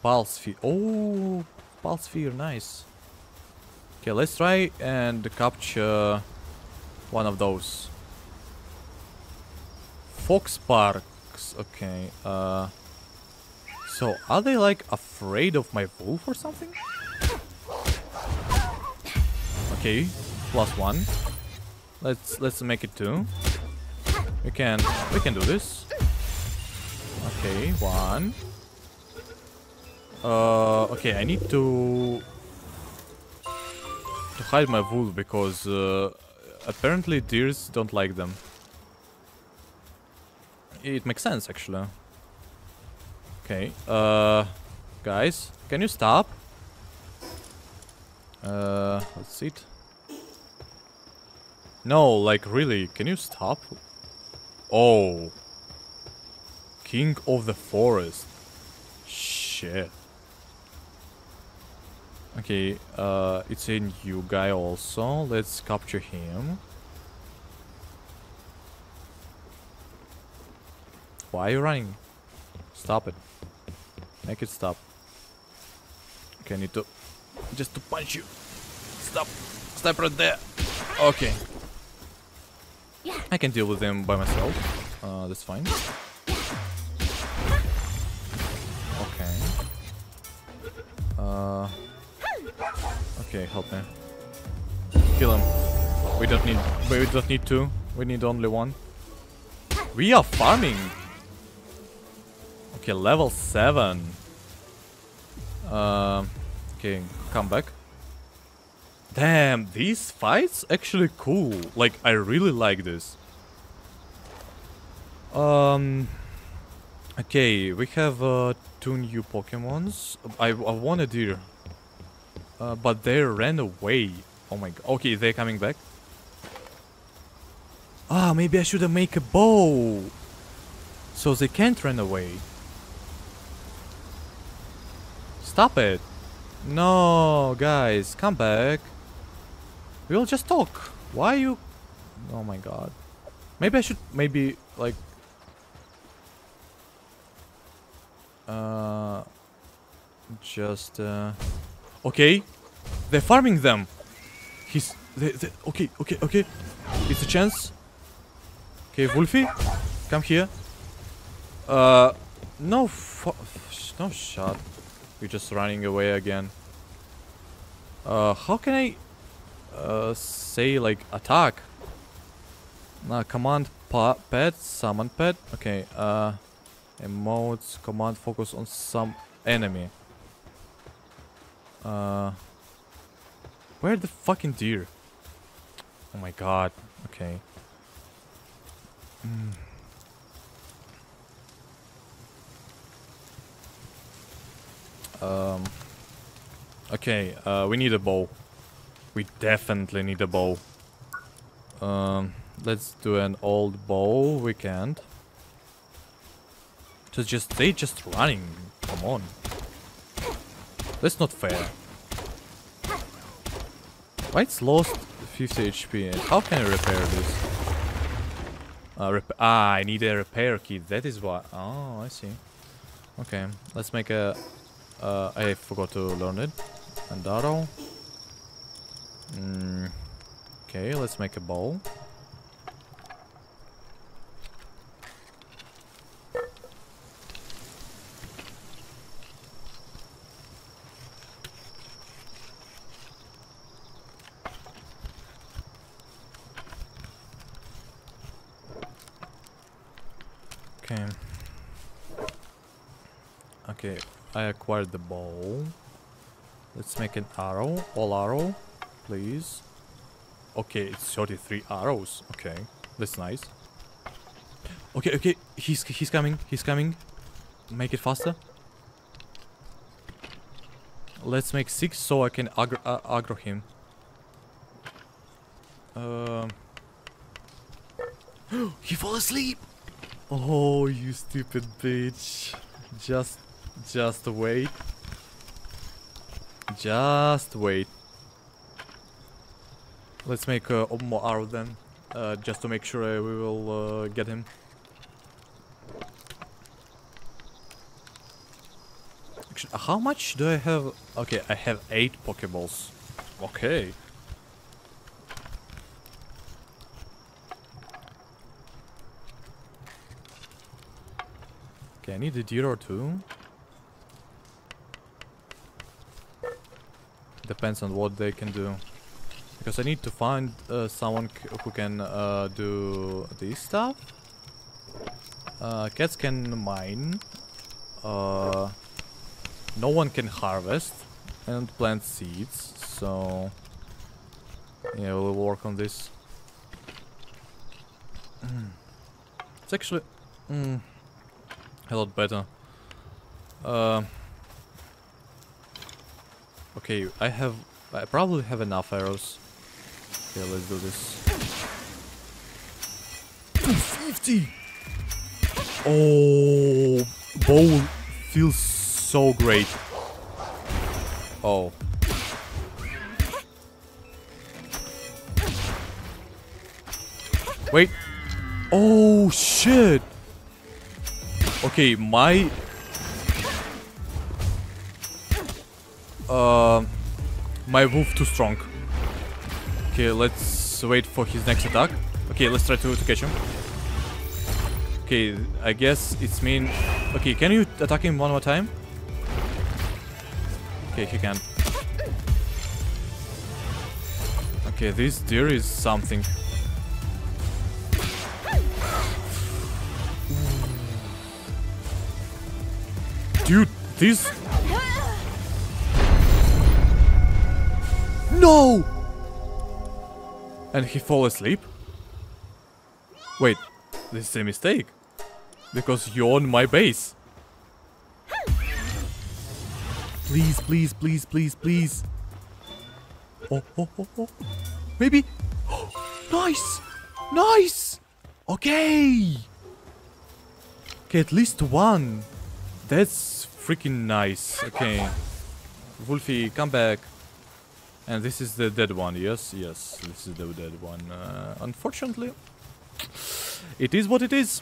Pal sphere oh pal sphere nice Okay, let's try and capture one of those. Foxparks. Okay. Uh, so, are they like afraid of my wolf or something? Okay, plus one. Let's let's make it two. We can we can do this. Okay, one. Uh, okay, I need to to hide my wool because uh, apparently deers don't like them. It makes sense actually. Okay, uh, guys, can you stop? Uh, let's see it. No, like really, can you stop? Oh. King of the forest. Shit. Okay, uh, it's a new guy also. Let's capture him. Why are you running? Stop it. Make it stop. Okay, I need to... Just to punch you. Stop. Stop right there. Okay. I can deal with him by myself. Uh, that's fine. Okay. Uh... Okay, help me. Kill him. We don't need... We don't need two. We need only one. We are farming! Okay, level 7. Um, okay, come back. Damn, these fights actually cool. Like, I really like this. Um, okay, we have uh, two new Pokemons. I, I want a deer. Uh, but they ran away. Oh my god. Okay, they're coming back. Ah, maybe I should make a bow. So they can't run away. Stop it. No, guys, come back. We'll just talk. Why you... Oh my god. Maybe I should, maybe, like... Uh... Just, uh... Okay. They're farming them. He's... They, they, okay, okay, okay. It's a chance. Okay, Wolfie, come here. Uh, no, no shot. You're just running away again. Uh, how can I uh, say like attack? Nah, command pet, summon pet. Okay, uh, emotes, command focus on some enemy. Uh, where the fucking deer? Oh my god. Okay. Mm. Um. Okay, uh, we need a bow. We definitely need a bow. Um, let's do an old bow. We can't. Just, just they just running. Come on. That's not fair. Why it's lost 50 HP? How can I repair this? Uh, rep ah, I need a repair kit. That is what. Oh, I see. Okay, let's make a uh, I forgot to learn it. And arrow. Mm, okay, let's make a bow. Okay. Okay, I acquired the bow. Let's make an arrow. All arrow, please. Okay, it's 33 arrows. Okay, that's nice. Okay, okay, he's he's coming. He's coming. Make it faster. Let's make six so I can aggro, uh, aggro him. Um. he fall asleep. Oh, you stupid bitch. Just just wait. Just wait. Let's make uh, more arrow then. Uh, just to make sure uh, we will uh, get him. Actually, how much do I have? Okay, I have 8 Pokeballs. Okay. Okay, I need a deer or two. Depends on what they can do. Because I need to find uh, someone who can uh, do this stuff. Uh, cats can mine. Uh, no one can harvest and plant seeds. So yeah, we'll work on this. It's actually mm, a lot better. Okay, I have. I probably have enough arrows. Okay, let's do this. 250! Oh, bow feels so great. Oh. Wait. Oh, shit. Okay, my... Uh, my wolf too strong. Okay, let's wait for his next attack. Okay, let's try to, to catch him. Okay, I guess it's mean... Okay, can you attack him one more time? Okay, he can. Okay, this deer is something. Dude, this... No! And he fall asleep? Wait, this is a mistake. Because you're on my base. Please, please, please, please, please. Oh, oh, oh, oh. Maybe. nice! Nice! Okay! Okay, at least one. That's freaking nice. Okay. Wolfie, come back. And this is the dead one, yes? Yes, this is the dead one. Uh, unfortunately, it is what it is.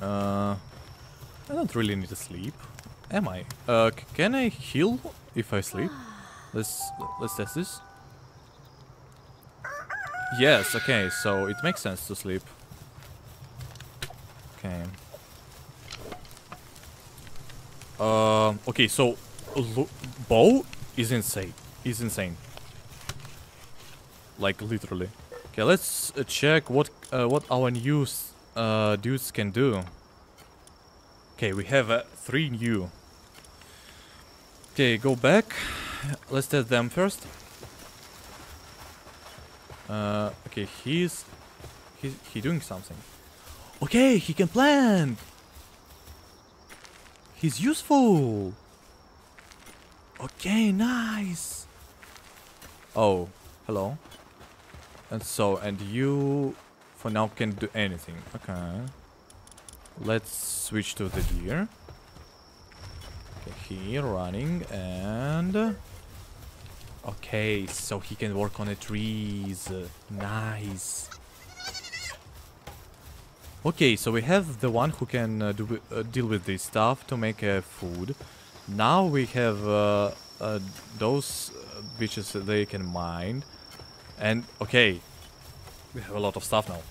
Uh, I don't really need to sleep. Am I? Uh, can I heal if I sleep? Let's let's test this. Yes, okay, so it makes sense to sleep. Okay. Uh, okay, so bow is insane. Is insane. Like literally. Okay, let's uh, check what uh, what our new uh, dudes can do. Okay, we have uh, three new. Okay, go back. Let's test them first. Uh, okay, he's he's he doing something. Okay, he can plant. He's useful. Okay, nice. Oh, hello. And so, and you for now can do anything. Okay. Let's switch to the deer. Okay, here running and Okay, so he can work on the trees. nice. Okay, so we have the one who can uh, do, uh, deal with this stuff to make uh, food. Now we have uh, uh, those uh, bitches that they can mine. And, okay, we have a lot of stuff now.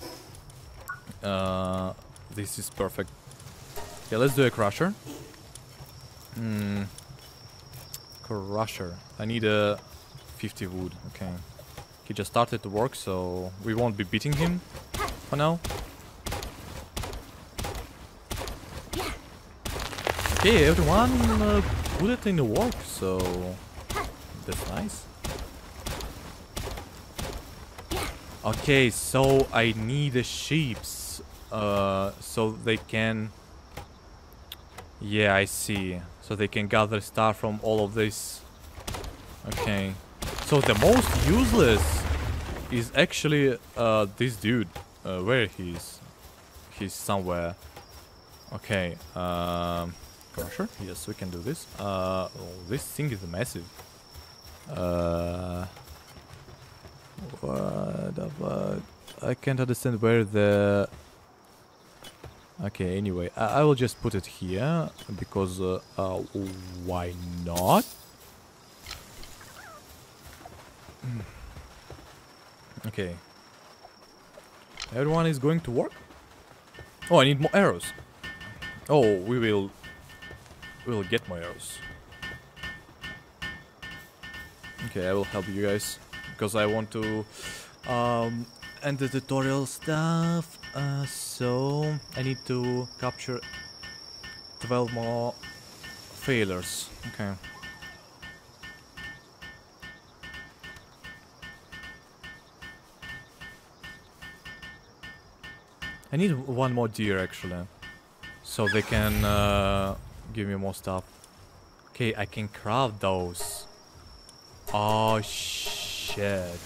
this is perfect. Okay, let's do a crusher. Hmm. Crusher. I need a 50 wood. Okay. He just started to work, so we won't be beating him for now. Okay, everyone uh, put it in the work, so that's nice. Okay, so I need the sheeps, uh, so they can. Yeah, I see. So they can gather stuff from all of this. Okay. So the most useless is actually uh, this dude. Uh, where he is? He's somewhere. Okay. Um, crusher? Yes, we can do this. Uh, oh, this thing is massive. Uh, what the fuck? I can't understand where the... Okay, anyway, I, I will just put it here because uh, uh, why not? Okay. Everyone is going to work? Oh, I need more arrows. Oh, we will... Will get more arrows. Okay, I will help you guys because I want to um, end the tutorial stuff. Uh, so I need to capture 12 more failures. Okay. I need one more deer actually, so they can uh, give me more stuff. Okay, I can craft those. Oh shit.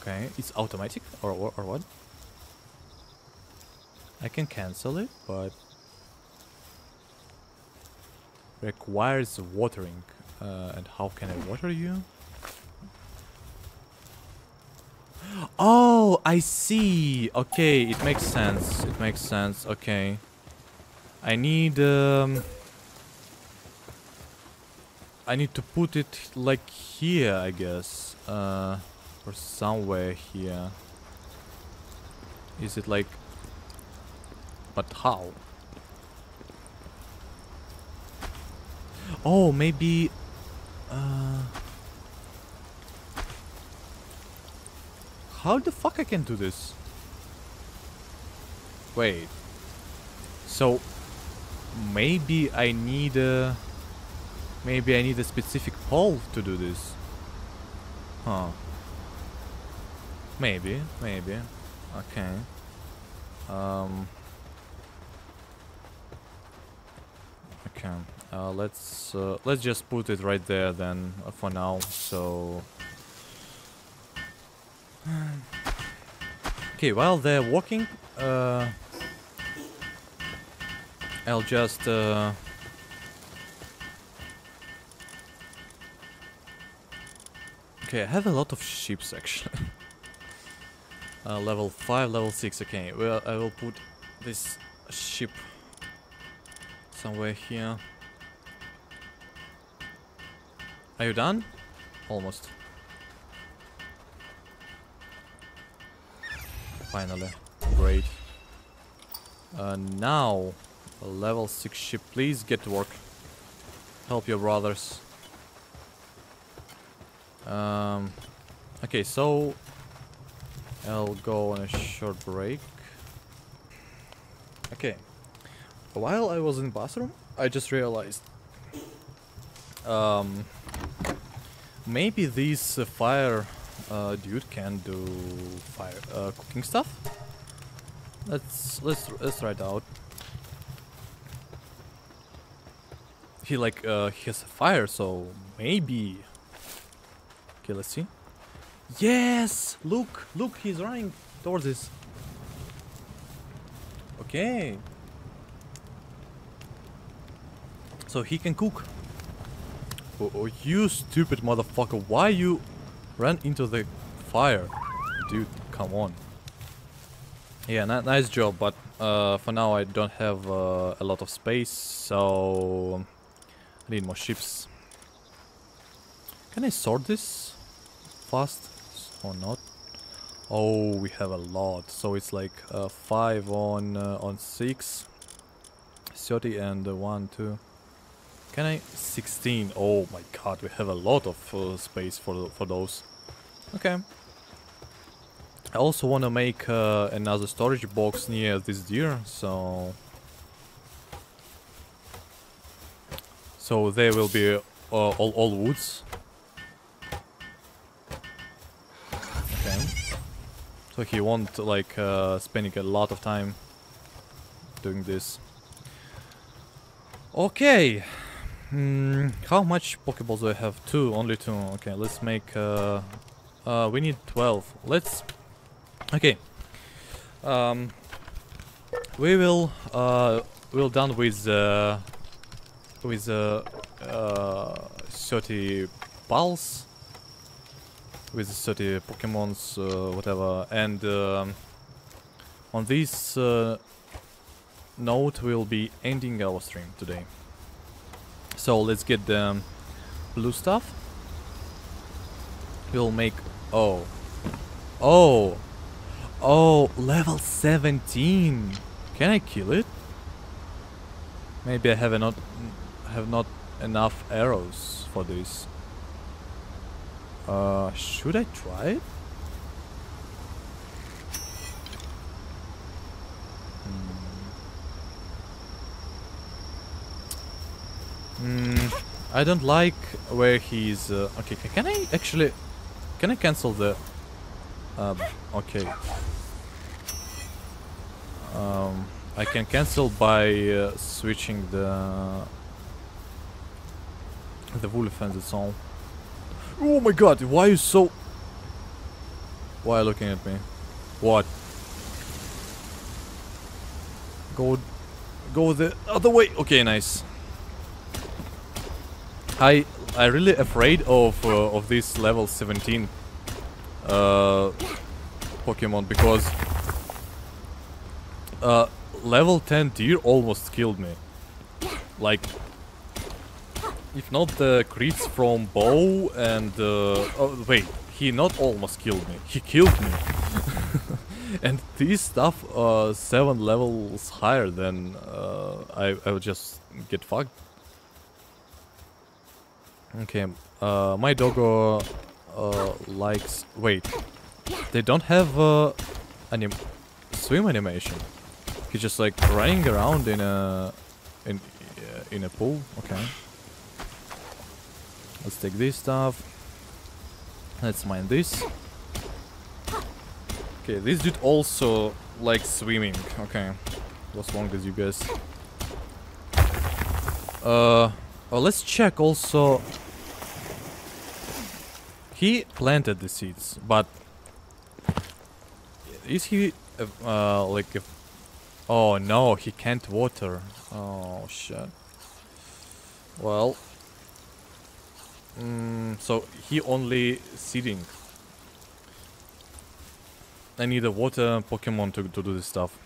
Okay, it's automatic or or, or what? I can cancel it, but requires watering. Uh, and how can I water you? Oh, I see. Okay, it makes sense. It makes sense. Okay. I need um I need to put it like here, I guess. Uh or somewhere here. Is it like but how? Oh, maybe uh How the fuck I can do this? Wait. So maybe I need a maybe I need a specific pole to do this. Huh. Maybe, maybe. Okay. Um Okay. Uh, let's uh, let's just put it right there then uh, for now. So okay, while they're walking, uh, I'll just uh, okay. I have a lot of ships actually. uh, level five, level six. Okay, well I will put this ship somewhere here. Are you done? Almost. Finally. Great. Uh, now, a level 6 ship. Please get to work. Help your brothers. Um, okay, so... I'll go on a short break. Okay. While I was in bathroom, I just realized... Um, maybe this uh, fire uh, dude can do fire uh, cooking stuff. Let's let's let's try it out. He like uh, he has a fire, so maybe. Okay, let's see. Yes, look, look, he's running towards this. Okay. So he can cook. Oh, oh, you stupid motherfucker! Why you ran into the fire. Dude, come on. Yeah, nice job, but uh, for now I don't have uh, a lot of space, so I need more ships. Can I sort this fast or not? Oh, we have a lot. So it's like uh, five on uh, on six, 30 and uh, one, two. Can I? 16. Oh my god, we have a lot of uh, space for for those. Okay. I also want to make uh, another storage box near this deer, so... So there will be uh, all, all woods. Okay. So he won't like uh, spending a lot of time doing this. Okay. Hmm, how much Pokeballs do I have? Two, only two. Okay, let's make... Uh, uh, we need 12. Let's... Okay. Um, we will... Uh, we'll done with... With uh, uh, 30 pulse. With 30 Pokemons, uh, whatever. And um, on this uh, note, we'll be ending our stream today. So let's get the blue stuff. We'll make... Oh. Oh. Oh, level 17. Can I kill it? Maybe I have not have not enough arrows for this. Uh, should I try it? Hmm. Hmm, I don't like where he's... Uh, okay, can I actually... Can I cancel the... Um, okay. Um, I can cancel by uh, switching the... The wolf and its. Oh my god, why are you so... Why are you looking at me? What? Go... Go the other way. Okay, nice. I I really afraid of uh, of this level 17 uh, Pokemon because uh, level 10 deer almost killed me. Like, if not the crits from bow and uh, oh wait, he not almost killed me. He killed me. and this stuff uh, seven levels higher than uh, I I would just get fucked. Okay, uh, my doggo uh, likes. Wait, they don't have uh, anim swim animation. He's just like running around in a in in a pool. Okay, let's take this stuff. Let's mine this. Okay, this dude also likes swimming. Okay, as long as you guys. Uh, oh, let's check also he planted the seeds, but is he uh, uh, like? Oh no, he can't water. Oh shit. Well, mm, so he only seeding. I need a water Pokemon to to do this stuff.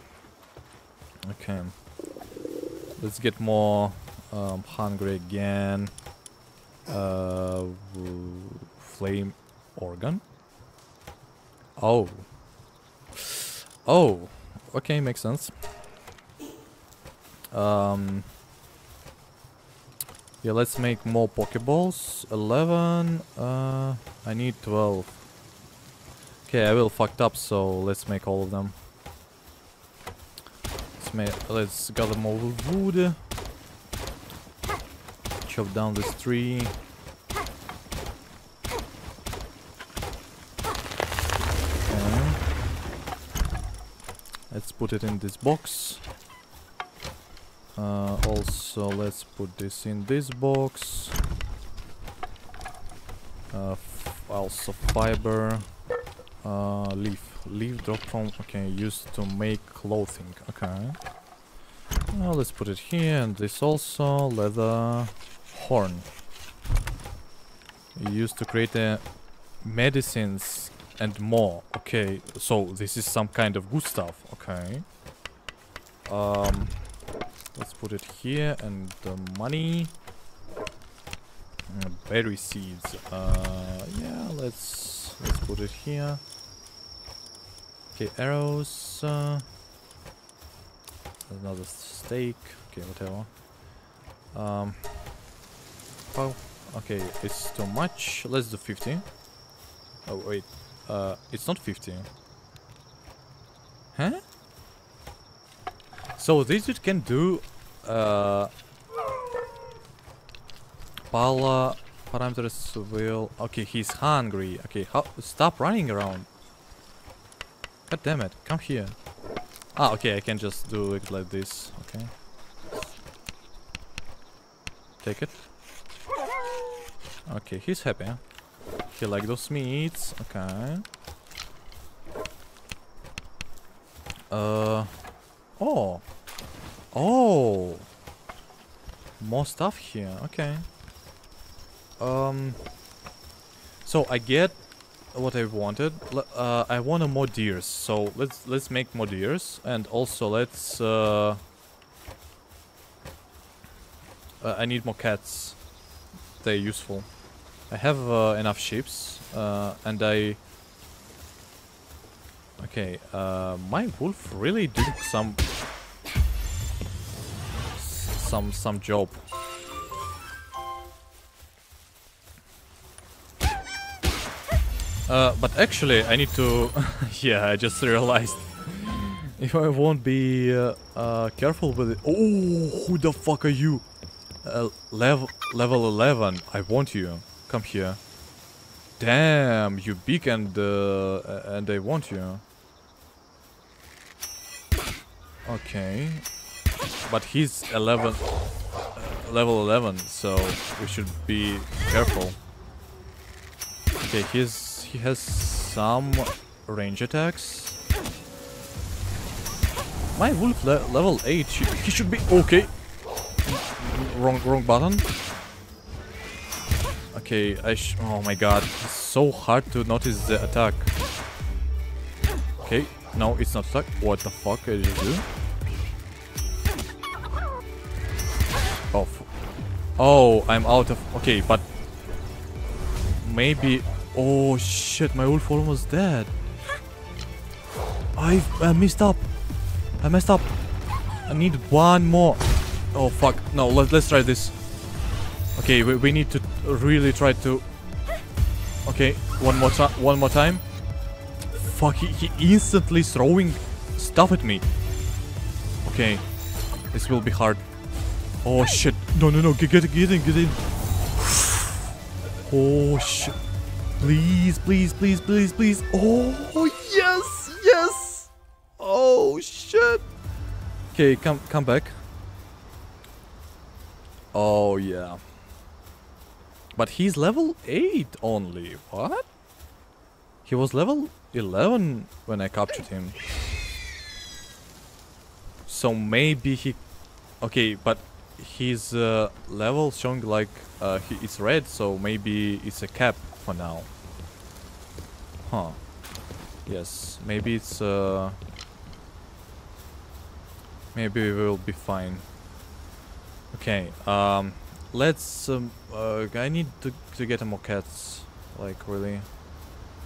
Okay, let's get more um, hungry again. Uh. flame organ. Oh. Oh. Okay, makes sense. Um. Yeah, let's make more Pokeballs. 11. Uh, I need 12. Okay, I will fucked up, so let's make all of them. Let's make. Let's gather more wood. Chop down this tree. Okay. Let's put it in this box. Uh, also, let's put this in this box. Uh, also fiber. Uh, leaf. Leaf drop from. Okay, used to make clothing. Okay. Now let's put it here, and this also leather horn. Used to create uh, medicines and more. Okay, so this is some kind of good stuff. Okay. Um, let's put it here and the money. Mm, berry seeds. Uh, yeah, let's let's put it here. Okay, arrows. Uh, another steak. Okay, whatever. Um. Oh, okay, it's too much. Let's do 50. Oh wait, uh, it's not 50. Huh? So this dude can do uh Pala parameters will okay he's hungry. Okay, how stop running around. God damn it, come here. Ah okay I can just do it like this. Okay. Take it. Okay, he's happy. He like those meats. Okay. Uh. Oh. Oh. More stuff here. Okay. Um. So I get what I wanted. Uh, I wanted more deers. So let's let's make more deers, and also let's. Uh, uh, I need more cats. They're useful. I have uh, enough sheeps, uh, and I. Okay, uh, my wolf really did some... Some, some job. Uh, but actually, I need to... yeah, I just realized. if I won't be uh, uh, careful with it... Oh, who the fuck are you? Uh, level, level 11, I want you. Come here. Damn, you big and uh, and they want you. Okay, but he's 11, uh, level 11, so we should be careful. Okay, he's he has some range attacks. My wolf le level 8, he, should be okay. Wrong wrong button. Okay, I oh my god, it's so hard to notice the attack. Okay, no, it's not stuck. What the fuck did you do? Oh, oh, I'm out of. Okay, but maybe. Oh shit, my wolf almost dead. I I messed up. I messed up. I need one more. Oh fuck! No, let let's try this. Okay, we, we need to really try to... Okay, one more time. One more time. Fuck, he, he instantly throwing stuff at me. Okay, this will be hard. Oh shit! No, no, no! Get, get, get in, get in! Oh shit! Please, please, please, please, please! Oh yes, yes! Oh shit! Okay, come, come back. Oh yeah. But he's level 8 only. What? He was level 11 when I captured him. So maybe he... Okay, but his uh, level showing like uh, he, it's red, so maybe it's a cap for now. Huh. Yes, maybe it's... Uh, maybe we will be fine. Okay, um, let's... Um, uh, I need to, to get more cats. Like, really.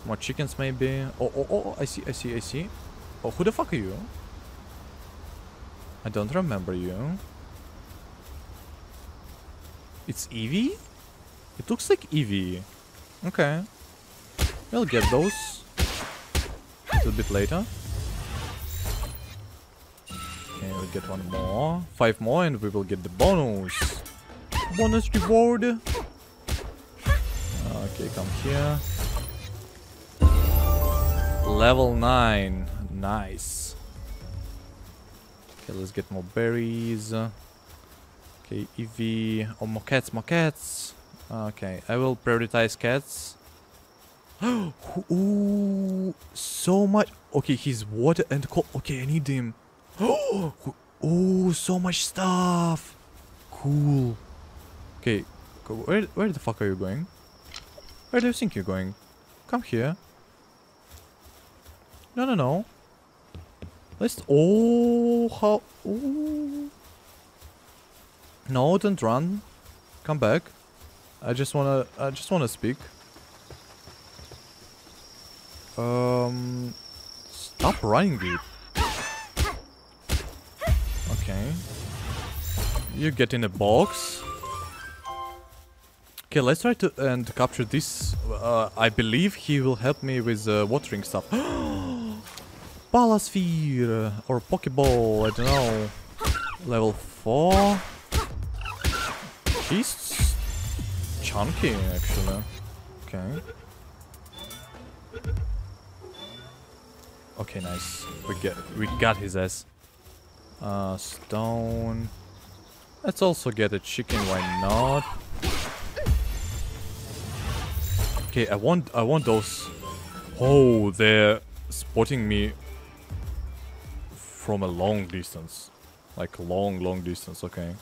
More chickens, maybe. Oh, oh, oh, oh, I see, I see, I see. Oh, who the fuck are you? I don't remember you. It's Eevee? It looks like Eevee. Okay. We'll get those. A little bit later. Okay, we'll get one more. Five more and we will get the bonus. Bonus reward. Okay, come here. Level 9. Nice. Okay, let's get more berries. Okay, Eevee. Oh, more cats, more cats. Okay, I will prioritize cats. Ooh, so much. Okay, he's water and cold. Okay, I need him. Oh, so much stuff. Cool. Okay, where, where the fuck are you going? Where do you think you're going? Come here. No, no, no. Let's... Oh, how... Oh. No, don't run. Come back. I just wanna... I just wanna speak. Um... Stop running, dude. Okay. You get in a box. Okay, let's try to and capture this. Uh, I believe he will help me with uh, watering stuff. Pal sphere or Pokeball, I don't know. Level 4. He's chunky actually. Okay. Okay, nice. We get we got his ass. Uh, stone. Let's also get a chicken. Why not? Okay, I want I want those. Oh, they're spotting me from a long distance. Like long, long distance, okay.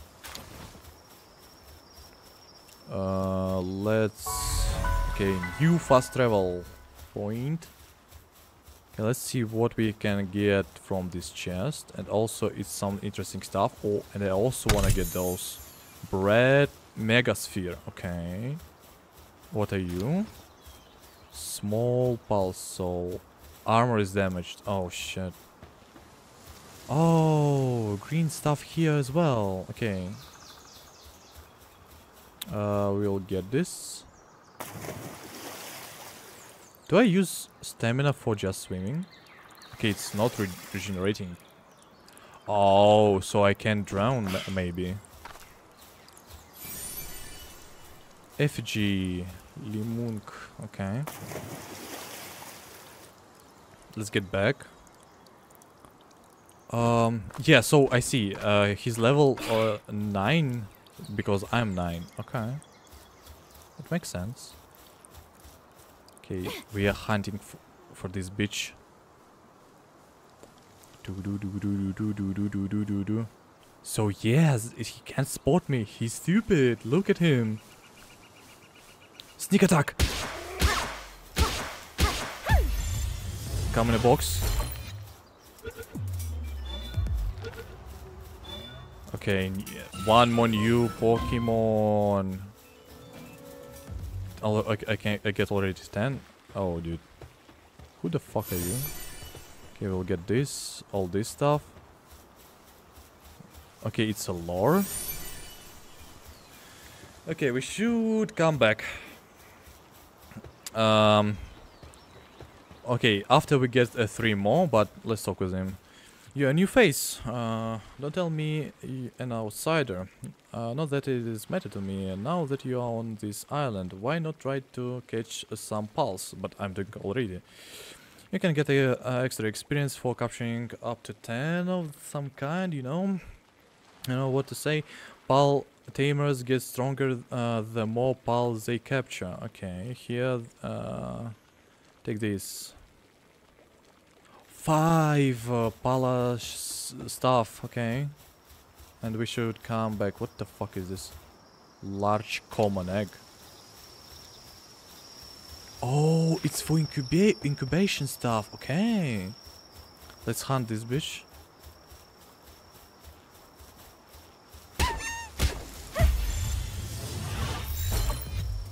Uh, let's... Okay, new fast travel point. Okay, let's see what we can get from this chest. And also, it's some interesting stuff. Oh, and I also want to get those. Bread Megasphere, okay. What are you? Small Pal Soul. Armor is damaged. Oh shit. Oh, green stuff here as well. Okay. Uh, we'll get this. Do I use stamina for just swimming? Okay, it's not re regenerating. Oh, so I can drown maybe. Effigy. Lifmunk. Okay. Let's get back. Um, yeah, so I see. Uh, he's level uh, 9 because I'm 9. Okay. It makes sense. Okay, we are hunting for this bitch. So yes, he can't spot me. He's stupid. Look at him. Sneak attack. Come in a box. Okay, one more new Pokemon. Oh, I, I can't. I get already ten. Oh, dude. Who the fuck are you? Okay, we'll get this, all this stuff. Okay, it's a lore. Okay, we should come back. Um. Okay, after we get uh, three more, but let's talk with him. You're a new face. Uh, don't tell me an outsider. Uh, not that it is matter to me. And now that you are on this island, why not try to catch some pulse? But I'm doing already. You can get a, uh, extra experience for capturing up to 10 of some kind, you know? You know what to say? Pal tamers get stronger uh, the more pals they capture. Okay, here, uh, take this. Five uh, pala stuff, okay. And we should come back. What the fuck is this? Large common egg. Oh, it's for incuba incubation stuff. Okay. Let's hunt this bitch.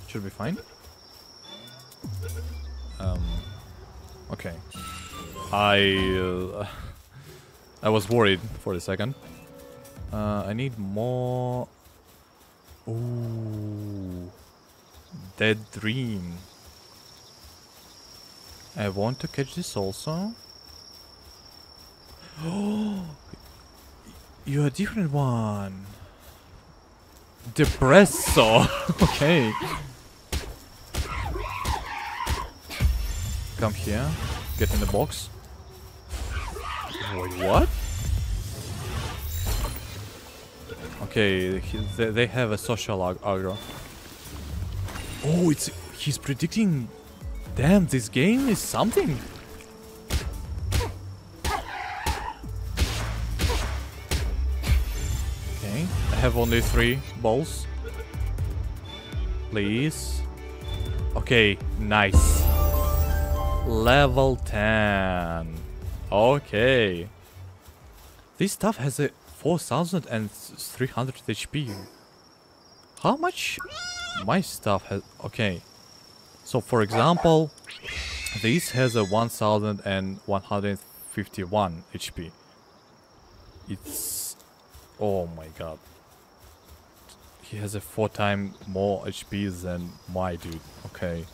Should be fine. Um. Okay. I uh, I was worried for a second. Uh, I need more. Ooh, Dead Dream. I want to catch this also. Oh, you're a different one. Depresso. okay. Come here. Get in the box. Wait, what? Okay, he, they, they have a social ag aggro. Oh, it's he's predicting. Damn, this game is something. Okay, I have only three balls. Please. Okay, nice. Level 10. Okay. This stuff has a 4300 HP. How much my stuff has... Okay. So for example, this has a 1151 HP. It's... Oh my god. He has a 4 time more HP than my dude. Okay.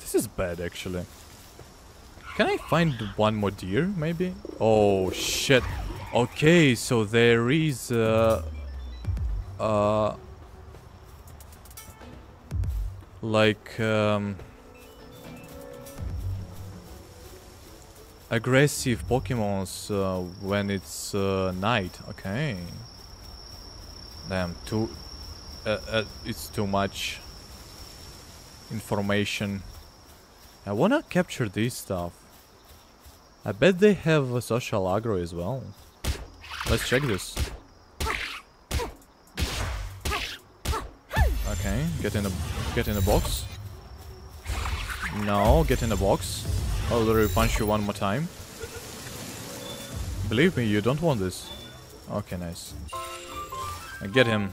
This is bad actually. Can I find one more deer maybe? Oh shit. Okay, so there is uh uh like um aggressive Pokemons uh, when it's uh, night. Okay. Damn, too uh, uh, it's too much information. I wanna capture this stuff. I bet they have a social aggro as well. Let's check this. Okay, get in a get in a box. No, get in a box. I'll literally punch you one more time. Believe me, you don't want this. Okay, nice. I get him.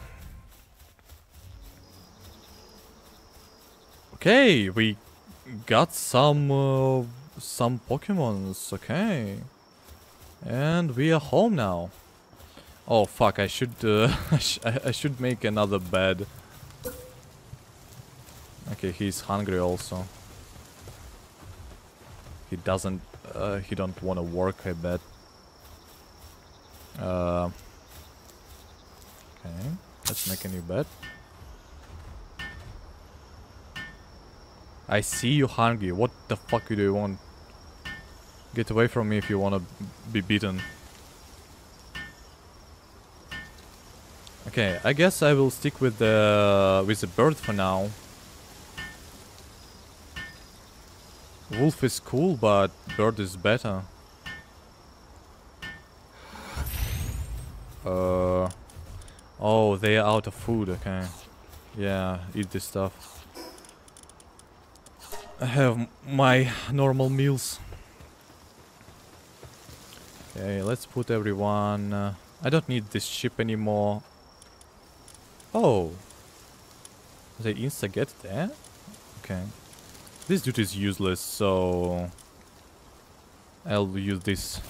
Okay, we got some uh, some Pokemons. Okay, and we are home now. Oh fuck! I should uh, I, sh I I should make another bed. Okay, he's hungry also. He doesn't. Uh, he don't want to work. I bet. Uh, okay, let's make a new bed. I see you hungry. What the fuck do you want? Get away from me if you want to be beaten. Okay, I guess I will stick with the with the bird for now. Wolf is cool, but bird is better. Uh oh, they are out of food. Okay, yeah, eat this stuff. I have my normal meals. Okay, let's put everyone. Uh, I don't need this ship anymore. Oh. They insta get there? Okay. This dude is useless, so... I'll use this.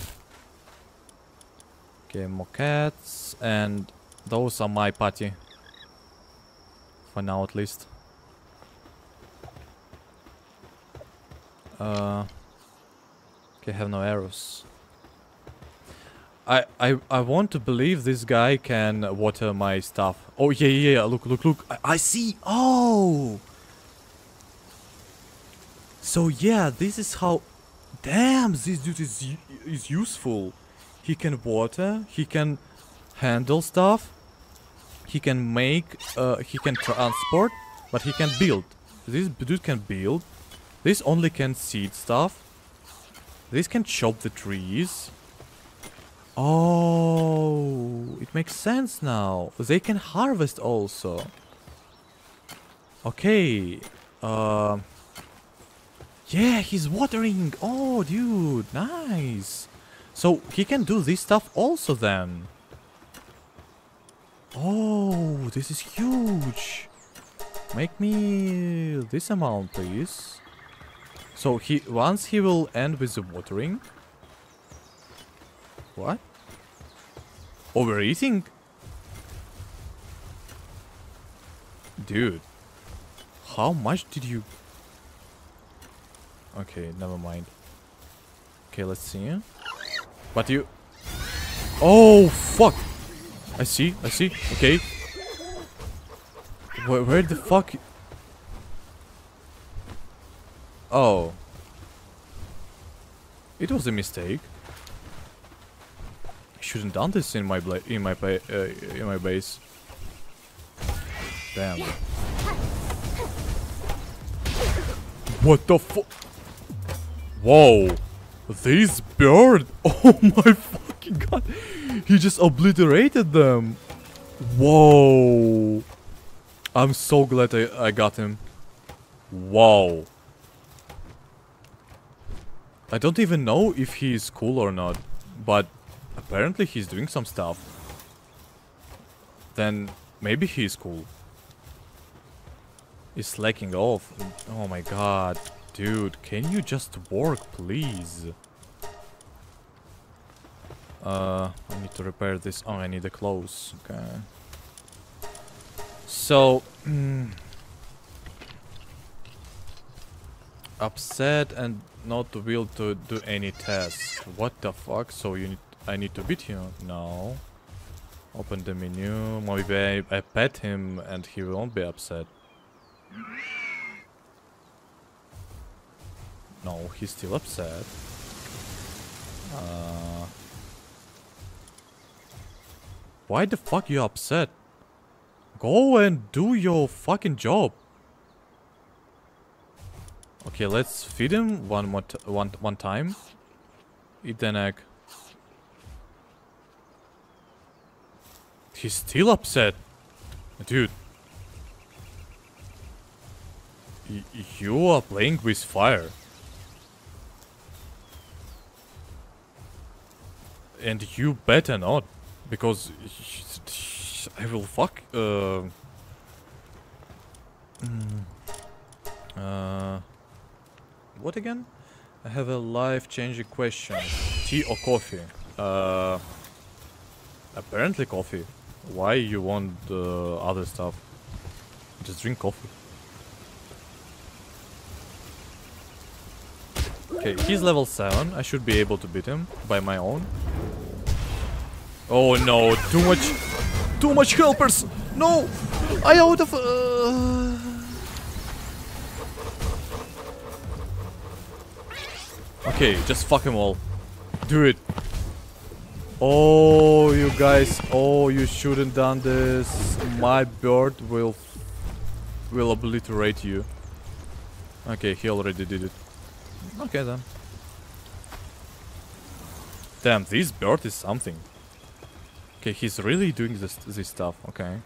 Okay, more cats, and those are my party. For now, at least. Uh, okay, have no arrows. I, I I want to believe this guy can water my stuff. Oh yeah yeah yeah! Look look look! I, I see! Oh! So yeah, this is how. Damn, this dude is is useful. He can water. He can handle stuff. He can make. Uh, he can transport, but he can build. This dude can build. This only can seed stuff. This can chop the trees. Oh, it makes sense now. They can harvest also. Okay. Um. yeah, he's watering. Oh, dude, nice. So he can do this stuff also then. Oh, this is huge. Make me this amount, please. So he once he will end with the watering. What? Overeating? Dude. How much did you... Okay, never mind. Okay, let's see. But you... Oh, fuck! I see, I see. Okay. Where, where the fuck... Oh. It was a mistake. Shouldn't done this in my in my uh, in my base. Damn. What the fu- Whoa! This bird! Oh my fucking god! He just obliterated them! Whoa! I'm so glad I, I got him. Wow. I don't even know if he is cool or not, but apparently he's doing some stuff. Then maybe he's cool. He's slacking off. Oh my god. Dude, can you just work, please? Uh, I need to repair this. Oh, I need the clothes. Okay. So, upset and not able to do any tasks. What the fuck? So you need, I need to beat him? No. Open the menu. Maybe I, I pet him and he won't be upset. No, he's still upset. Uh, why the fuck you upset? Go and do your fucking job. Okay, let's feed him one more one one time. Eat an egg. He's still upset, dude. You are playing with fire. And you better not, because I will fuck. Uh, mm, uh, what again? I have a life-changing question. Tea or coffee? Uh, apparently coffee. Why you want uh, other stuff? Just drink coffee. Okay, he's level 7. I should be able to beat him by my own. Oh no, too much... Too much helpers! No! I out of... Uh... Okay, just fuck them all. Do it. Oh, you guys. Oh, you shouldn't done this. My bird will... Will obliterate you. Okay, he already did it. Okay then. Damn, this bird is something. Okay, he's really doing this this stuff. Okay.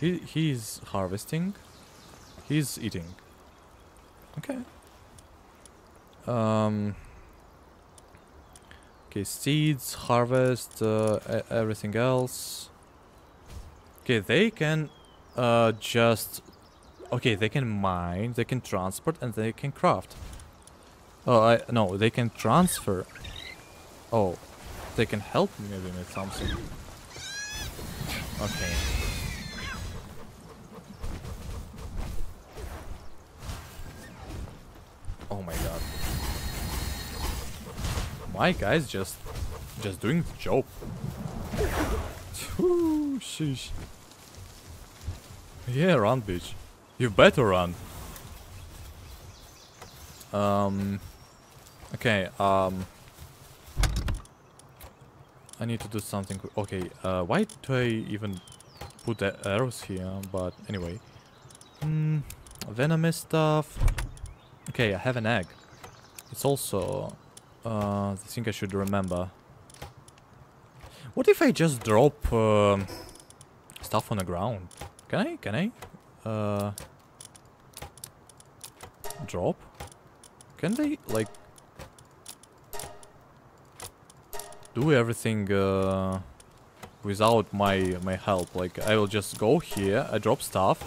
He he's harvesting. He's eating. Okay. Um. Okay, seeds, harvest, uh, everything else. Okay, they can uh just okay, they can mine, they can transport, and they can craft. Oh, I no, they can transfer. Oh, they can help me maybe with something. Okay. Oh my god. My guy's just just doing the job. Ooh, sheesh. Yeah, run, bitch. You better run. Um. Okay. Um. I need to do something. Okay. Uh. Why do I even put the arrows here? But anyway. Hmm. Venomous stuff. Okay. I have an egg. It's also uh, the thing I should remember. What if I just drop um stuff on the ground? Can I? Can I? Uh, drop? Can they like do everything uh, without my my help? Like I will just go here, I drop stuff.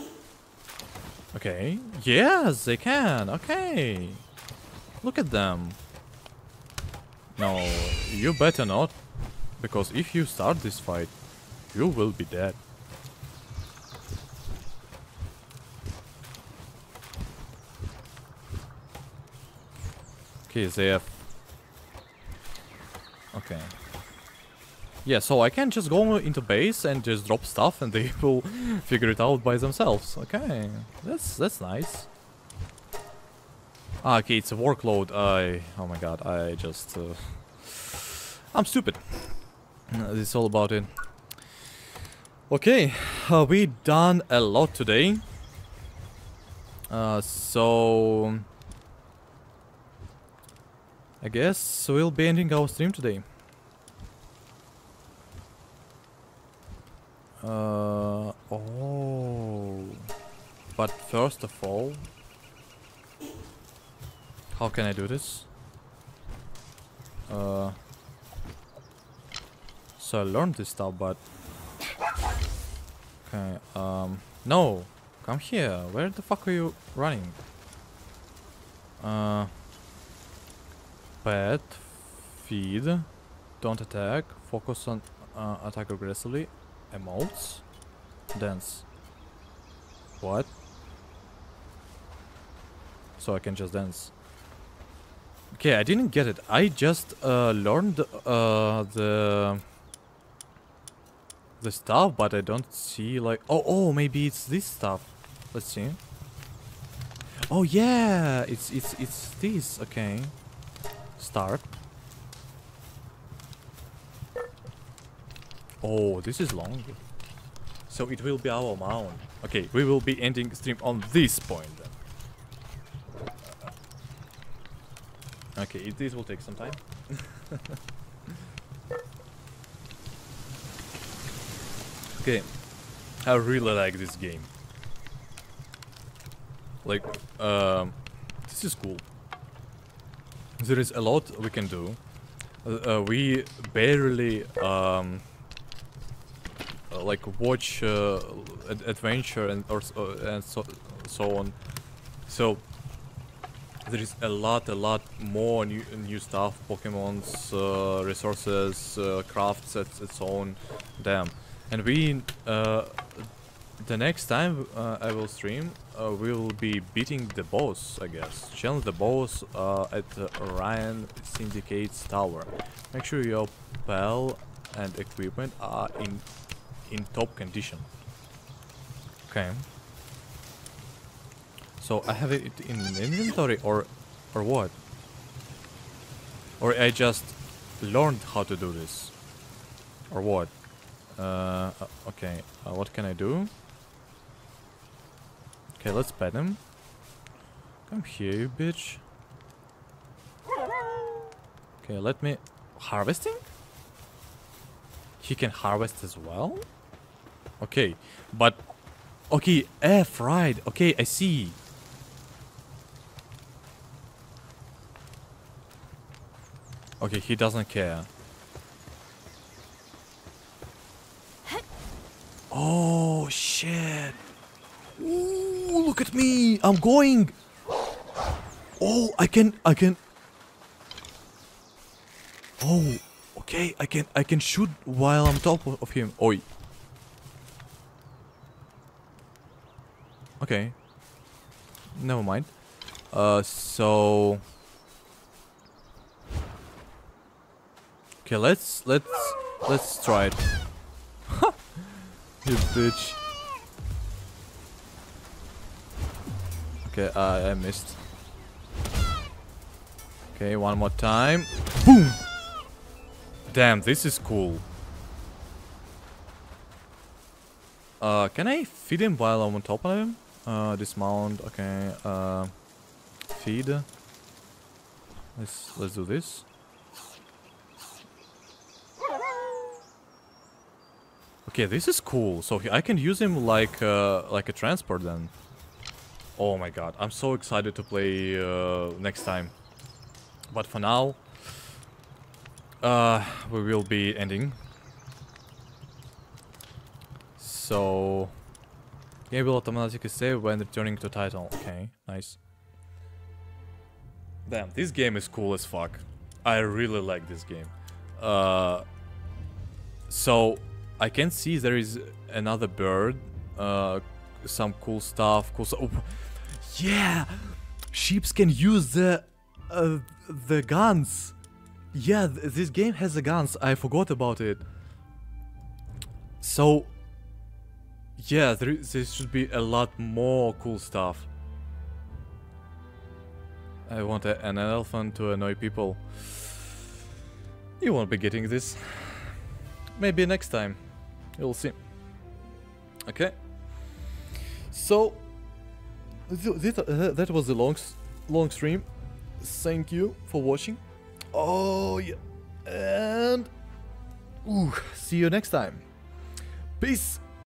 Okay. Yes, they can. Okay. Look at them. No, you better not. Because if you start this fight, you will be dead. Okay, they have... Okay. Yeah, so I can just go into base and just drop stuff and they will figure it out by themselves. Okay, that's that's nice. Ah, okay, it's a workload. I... Oh my god, I just... Uh, I'm stupid. Uh, This is all about it. Okay, uh, we done a lot today. Uh, so... I guess we'll be ending our stream today. Uh, oh. But first of all, how can I do this? Uh, so I learned this stuff, but okay. Um, no, come here. Where the fuck are you running? Uh, pet, feed, don't attack, focus on uh, attack aggressively, emotes, dance. What? So I can just dance. Okay, I didn't get it. I just uh, learned uh, the the stuff, but I don't see like. Oh, oh, maybe it's this stuff. Let's see. Oh yeah, it's it's it's this. Okay. Start. Oh, this is long. So it will be our mount. Okay, we will be ending stream on this point then. Okay, it, this will take some time. okay, I really like this game. Like, um, this is cool. There is a lot we can do. Uh, uh, we barely um, like watch uh, ad- adventure and or uh, and so so on. So there is a lot, a lot more new new stuff, Pokemon's uh, resources, uh, crafts, its, so on. Damn, and we uh, the next time uh, I will stream, uh, we will be beating the boss, I guess. Challenge the boss uh, at Rayne Syndicate's tower. Make sure your pal and equipment are in in top condition. Okay. So I have it in inventory or or what? Or I just learned how to do this. Or what? Uh, okay, uh, what can I do? Okay, let's pet him. Come here, you bitch. Okay, let me... Harvesting? He can harvest as well? Okay, but... Okay, F, right. Okay, I see. Okay, he doesn't care. Oh, shit. Ooh, look at me. I'm going. Oh, I can, I can. Oh, okay. I can, I can shoot while I'm top of, him. Oi. Okay. Never mind. Uh, so. Okay, let's let's let's try it. you bitch. Okay, uh, I missed. Okay, one more time. Boom! Damn, this is cool. Uh, can I feed him while I'm on top of him? Uh, dismount. Okay. Uh, feed. Let's let's do this. Okay, this is cool. So I can use him like uh, like a transport then. Oh my god, I'm so excited to play uh, next time. But for now, uh, we will be ending. So, game will automatically save when returning to title. Okay, nice. Damn, this game is cool as fuck. I really like this game. Uh, so, I can see there is another bird. Uh, some cool stuff. Cool stuff. Oh, yeah, sheeps can use the uh, the guns. Yeah, th this game has the guns. I forgot about it. So, yeah, there, is, there should be a lot more cool stuff. I want a, an elephant to annoy people. You won't be getting this. Maybe next time. You'll see. Okay. So, th th uh, that was a long, long stream. Thank you for watching. Oh yeah, and ooh, see you next time. Peace.